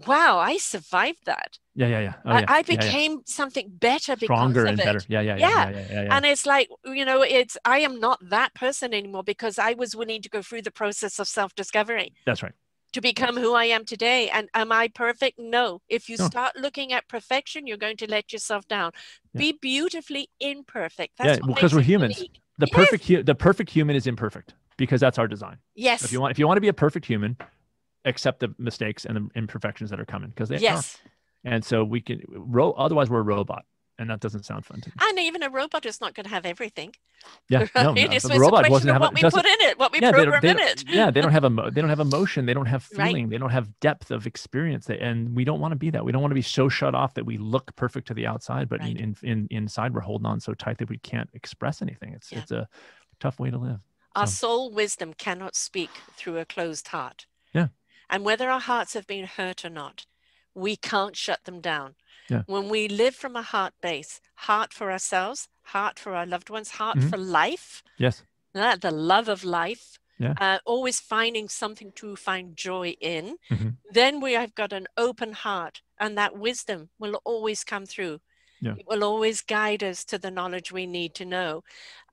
wow, I survived that.
Yeah, yeah, yeah. Oh,
I,
yeah.
I
yeah, yeah.
became something better because
stronger
of
and
it.
better. Yeah, yeah, yeah,
Yeah.
yeah, yeah, yeah, yeah.
And it's like, you know, it's, I am not that person anymore because I was willing to go through the process of self discovery
That's right.
to become who I am today. And am I perfect? No. If you
No.
start looking at perfection, you're going to let yourself down.
Yeah.
Be beautifully imperfect.
Yeah,
That's what
because we're humans.
unique.
The
Yes.
perfect, the perfect human is imperfect because that's our design.
Yes.
If you want, if you want to be a perfect human, accept the mistakes and the imperfections that are coming because they are.
yes.
And so we can. Ro- otherwise, we're a robot, and that doesn't sound fun to me.
And even a robot is not going to have everything.
Yeah,
Right?
no, no,
it's,
the robot
a question
doesn't
of
have.
what
a,
we put in it, what we
yeah, they don't,
program
they
in it.
yeah, they don't have a they don't have emotion, they don't have
Right.
feeling, they don't have depth of experience, and we don't want to be that. We don't want to be so shut off that we look perfect to the outside, but
Right.
in, in in inside we're holding on so tight that we can't express anything. It's
Yeah.
it's a tough way to live.
Our
So-
soul wisdom cannot speak through a closed heart. And whether our hearts have been hurt or not, we can't shut them down.
Yeah.
When we live from a heart base, heart for ourselves, heart for our loved ones, heart
Mhm.
for life,
Yes.
uh, the love of life,
Yeah.
uh, always finding something to find joy in,
Mhm.
then we have got an open heart and that wisdom will always come through.
Yeah.
It will always guide us to the knowledge we need to know.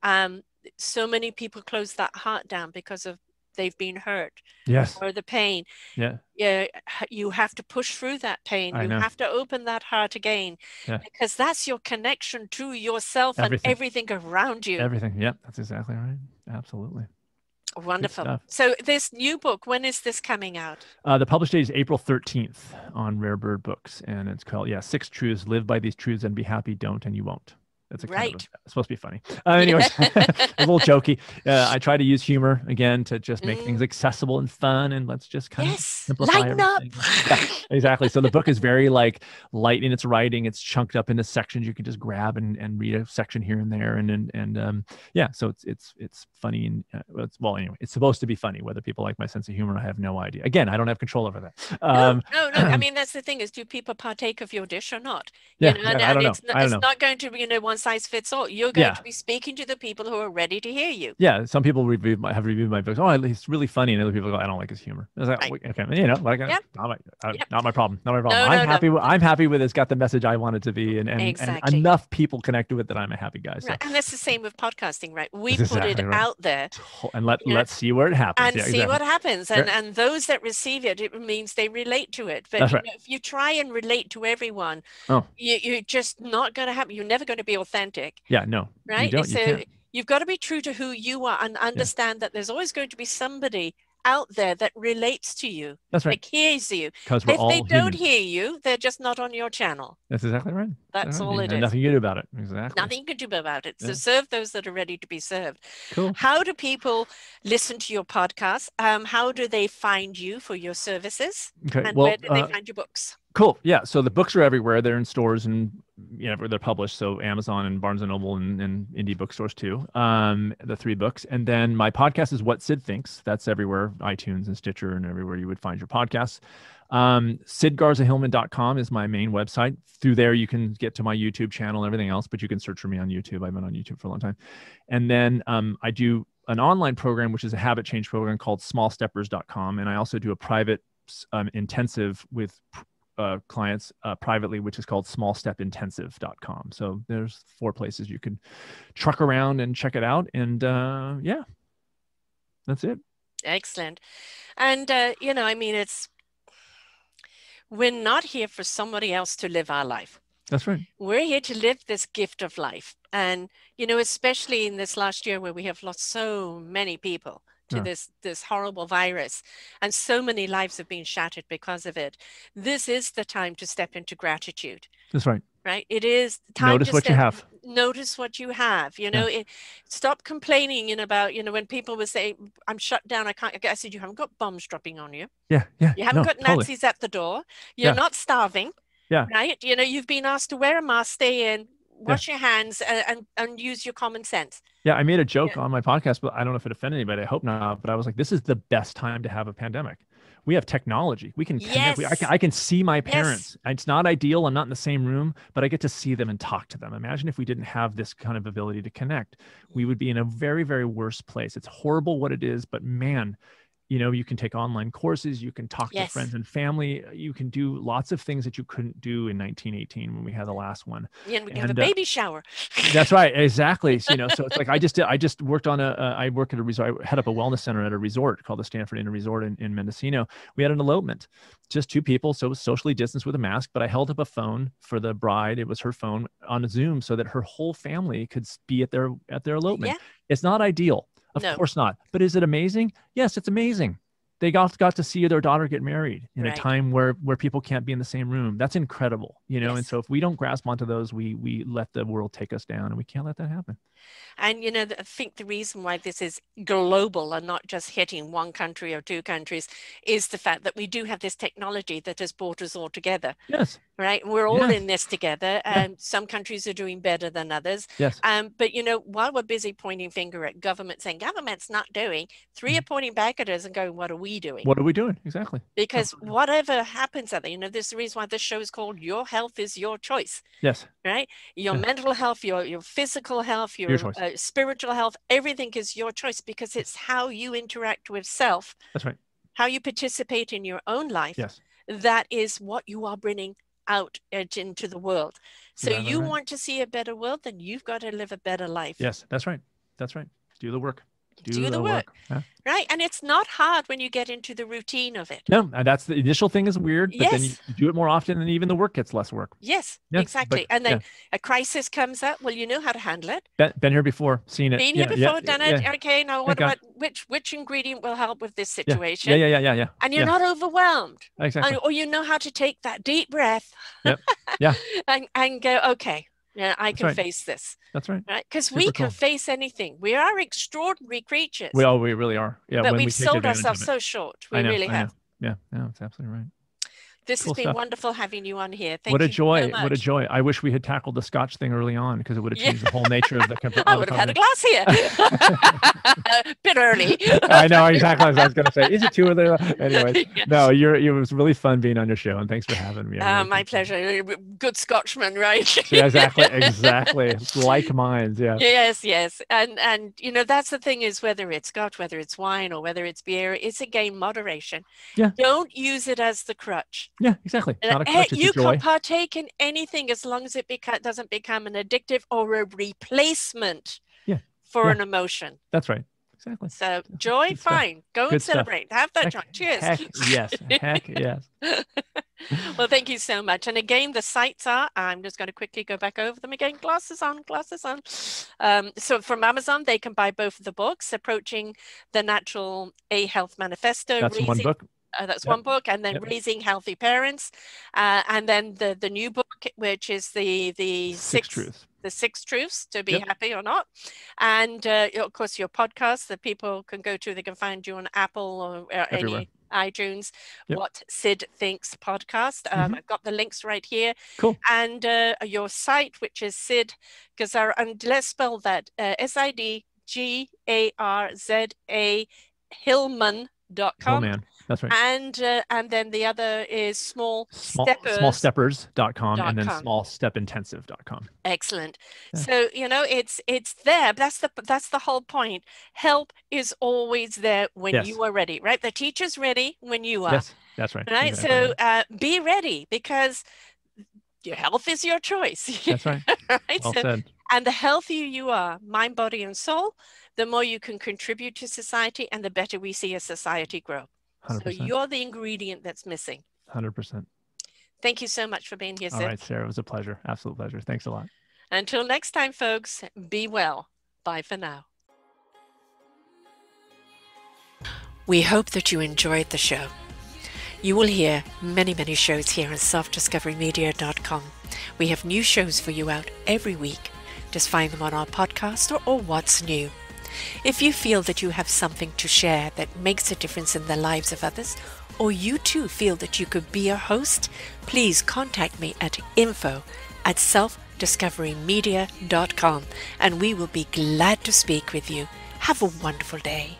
Um, so many people close that heart down because of they've been hurt
Yes.
or the pain.
Yeah.
Yeah, you have to push through that pain.
I
You
know.
have to open that heart again
Yeah.
because that's your connection to yourself
Everything.
and everything around you.
Everything. Yep. That's exactly right. Absolutely.
Wonderful. So this new book, when is this coming out?
Uh, the published date is April 13th on Rare Bird Books, and it's called yeah, Six Truths: Live by these truths and be happy. Don't and you won't. It's a right. Kind of a, supposed to be funny. Uh, anyways, a little jokey. Uh, I try to use humor again to just make mm. things accessible and fun, and let's just kind yes. of simplify
Lighten everything.
up. yeah, exactly. So the book is very like light in its writing. It's chunked up into sections. You can just grab and, and read a section here and there, and and and um, yeah. So it's it's it's funny and uh, it's, well anyway. It's supposed to be funny. Whether people like my sense of humor, I have no idea. Again, I don't have control over that.
Um, no, no, no. I mean, that's the thing is, do people partake of your dish or not?
Yeah, you know, yeah, I don't know. It's,
not, it's not going to be you know one size fits all. You're going yeah. to be speaking to the people who are ready to hear you.
Yeah, some people review my, have reviewed my books. Oh, it's really funny, and other people go, I don't like his humor. Like, right. okay, you know, like yep. not, my, uh, not my problem. Not my problem. No, I'm no, happy. No. With, I'm happy with it. It's got the message I want it to be, and and, exactly. and enough people connected with that. I'm a happy guy. So.
Right. And that's the same with podcasting, right? We put it right. out there,
and let let's see where it happens,
and yeah, see exactly. what happens, and and those that receive it, it means they relate to it. But you know, if you try and relate to everyone, oh. you, you're just not going to happen. You're never going to be authentic.
Yeah, no,
right. So you've got to be true to who you are and understand yeah. that there's always going to be somebody out there that relates to you.
That's right.
That hears you.
Because if
they
don't
hear you, they're just not on your channel.
That's exactly right.
That's all it
is. Nothing you can do about it. Exactly.
Nothing you can do about it. So yeah. serve those that are ready to be served.
Cool.
How do people listen to your podcast? Um, how do they find you for your services?
Okay.
And
well,
where do they uh, find your books?
Cool. Yeah. So the books are everywhere. They're in stores and you know they're published. So Amazon and Barnes and Noble and, and indie bookstores too. Um, the three books, and then my podcast is What Sid Thinks. That's everywhere, iTunes and Stitcher and everywhere you would find your podcasts. Um, SidGarzaHillman.com is my main website. Through there, you can get to my YouTube channel and everything else, but you can search for me on YouTube. I've been on YouTube for a long time. And then um, I do an online program, which is a habit change program called smallsteppers.com. And I also do a private um, intensive with uh, clients uh, privately, which is called smallstepintensive.com. So there's four places you can truck around and check it out. And uh, yeah, that's it.
Excellent. And, uh, you know, I mean, it's, we're not here for somebody else to live our life.
That's right.
We're here to live this gift of life. And, you know, especially in this last year where we have lost so many people to yeah. this this horrible virus and so many lives have been shattered because of it. This is the time to step into gratitude
that's right.
right? It is time
notice what
step,
you have.
notice what you have you know yeah. it, stop complaining you know about you know when people would say i'm shut down i can't i said you haven't got bombs dropping on you.
Yeah yeah.
You haven't
no,
got nazis
totally.
at the door. You're yeah. not starving
yeah.
right? You know you've been asked to wear a mask stay in wash yeah. your hands and, and, and use your common sense.
Yeah i made a joke yeah. on my podcast but i don't know if it offended anybody i hope not but i was like this is the best time to have a pandemic. We have technology. We can connect. Yes. I, can, I can see my parents. Yes. it's not ideal. I'm not in the same room but i get to see them and talk to them. Imagine if we didn't have this kind of ability to connect. We mm. would be in a very very worse place. It's horrible what it is but man you know you can take online courses you can talk yes. to friends and family you can do lots of things that you couldn't do in 1918 when we had the last one
yeah, and we can and, have a uh, baby uh, shower
that's right exactly so, you know so it's like i just did i just worked on a. Uh, I work at a resort i head up a wellness center at a resort called the stanford inn resort in, in mendocino we had an elopement just two people so it was socially distanced with a mask but i held up a phone for the bride it was her phone on a zoom so that her whole family could be at their at their elopement yeah. it's not ideal of no. course not. But is it amazing? Yes, it's amazing. They got got to see their daughter get married in right. a time where where people can't be in the same room. That's incredible, you know. Yes. And so if we don't grasp onto those, we we let the world take us down, and we can't let that happen.
And you know, I think the reason why this is global and not just hitting one country or two countries is the fact that we do have this technology that has brought us all together.
Yes
right? We're all in this together, and yeah. some countries are doing better than others.
Yes.
Um, but you know, while we're busy pointing finger at government, saying government's not doing, 3 mm-hmm. are pointing back at us and going, "What are we doing?
What are we doing exactly?"
Because whatever happens out there, you know, this is the reason why this show is called "Your Health Is Your Choice."
Yes.
Right. Your yeah. mental health, your your physical health, your, your uh, spiritual health, everything is your choice because it's how you interact with self.
That's right.
How you participate in your own life.
Yes.
That is what you are bringing out into the world. So you right. want to see a better world, then you've got to live a better life.
Yes, that's right. That's right. Do the work. Do,
Do the
the,
work.
work. Huh?
right? And it's not hard when you get into the routine of it.
No, and that's the initial thing is weird, but then you
Yes.
do it more often, and even the work gets less work.
Yes,
Yeah, but-
exactly. and then
yeah.
a crisis comes up. Well, you know how to handle it.
Been, been here before, seen it.
Been
yeah,
here
yeah,
before, done it.
yeah,
Okay, now what about which which ingredient will help with this
Yeah,
situation?
Yeah, yeah, yeah, yeah, yeah.
And you're
yeah,
not overwhelmed.
exactly.
and- or you know how to take that deep breath
Yep. Yeah.
and, and go okay yeah i
That's
can
right.
face this
That's right.
right because we can
cool.
face anything we are extraordinary creatures
We all we really are. Yeah,
but
when we
we've
take
sold ourselves so short we
know,
really
I
have
know. Yeah, no, it's absolutely right.
This
Cool
has been
stuff.
wonderful having you on here Thank
what a
you so
joy! what a joy! I wish we had tackled the Scotch thing early on because it would have
Yeah.
changed the whole nature of the. comp-
i would have had a glass here bit early
I know exactly what I was going to say. Is it too early? Anyways,
Yeah.
no, you're. It was really fun being on your show, and thanks for having me.
Uh,
really
my
appreciate it.
pleasure good scotchman right
Yeah, exactly, exactly. Like minds, yeah.
yes yes and and you know that's the thing is whether it's scotch whether it's wine or whether it's beer it's again moderation
Yeah.
don't use it as the crutch
Yeah, exactly. Not a
you can partake in anything as long as it beca- doesn't become an addictive or a replacement
Yeah,
for
yeah.
an emotion
That's right. Exactly.
so joy
Good stuff.
fine go and
Good stuff.
celebrate have that
Heck-
joy cheers
Heck yes. Heck yes.
well, thank you so much. And again, the sites are, I'm just going to quickly go back over them again. Glasses on, glasses on. Um, so from Amazon, they can buy both of the books, Approaching the Natural A Health Manifesto.
That's one book.
Uh, that's
Yep.
one book, and then
Yep.
Raising Healthy Parents. Uh, and then the, the new book, which is the, the
Six truths.
the six truths to be
Yep.
happy or not and uh, of course your podcast that people can go to they can find you on apple or
Everywhere.
any itunes
Yep.
what sid thinks podcast um,
Mhm.
i've got the links right here
Cool.
and uh, your site which is sid garza and let's spell that uh, s-i-d-g-a-r-z-a hillman.com
Oh man, that's right.
and uh, and then the other is small
Small,
steppers
smallsteppers.com and then small step intensive
dot com.
smallstepintensive.com.
Excellent.
Yeah.
So you know it's it's there. That's the that's the whole point. Help is always there when
Yes.
you are ready, right? The teacher's ready when you are,
Yes, that's right.
right?
Exactly
So uh, be ready because your health is your choice,
that's right.
right?
Well
So,
said.
And the healthier you are, mind, body, and soul, the more you can contribute to society, and the better we see a society grow. So
100%.
you're the ingredient that's missing.
100%.
Thank you so much for being here,
All
Sid.
right, Sara. It was a pleasure. Absolute pleasure. Thanks a lot.
Until next time, folks, be well. Bye for now. We hope that you enjoyed the show. You will hear many, many shows here on selfdiscoverymedia.com. We have new shows for you out every week. Just find them on our podcast or, or What's New. If you feel that you have something to share that makes a difference in the lives of others, or you too feel that you could be a host, please contact me at info at selfdiscoverymedia.com and we will be glad to speak with you. Have a wonderful day.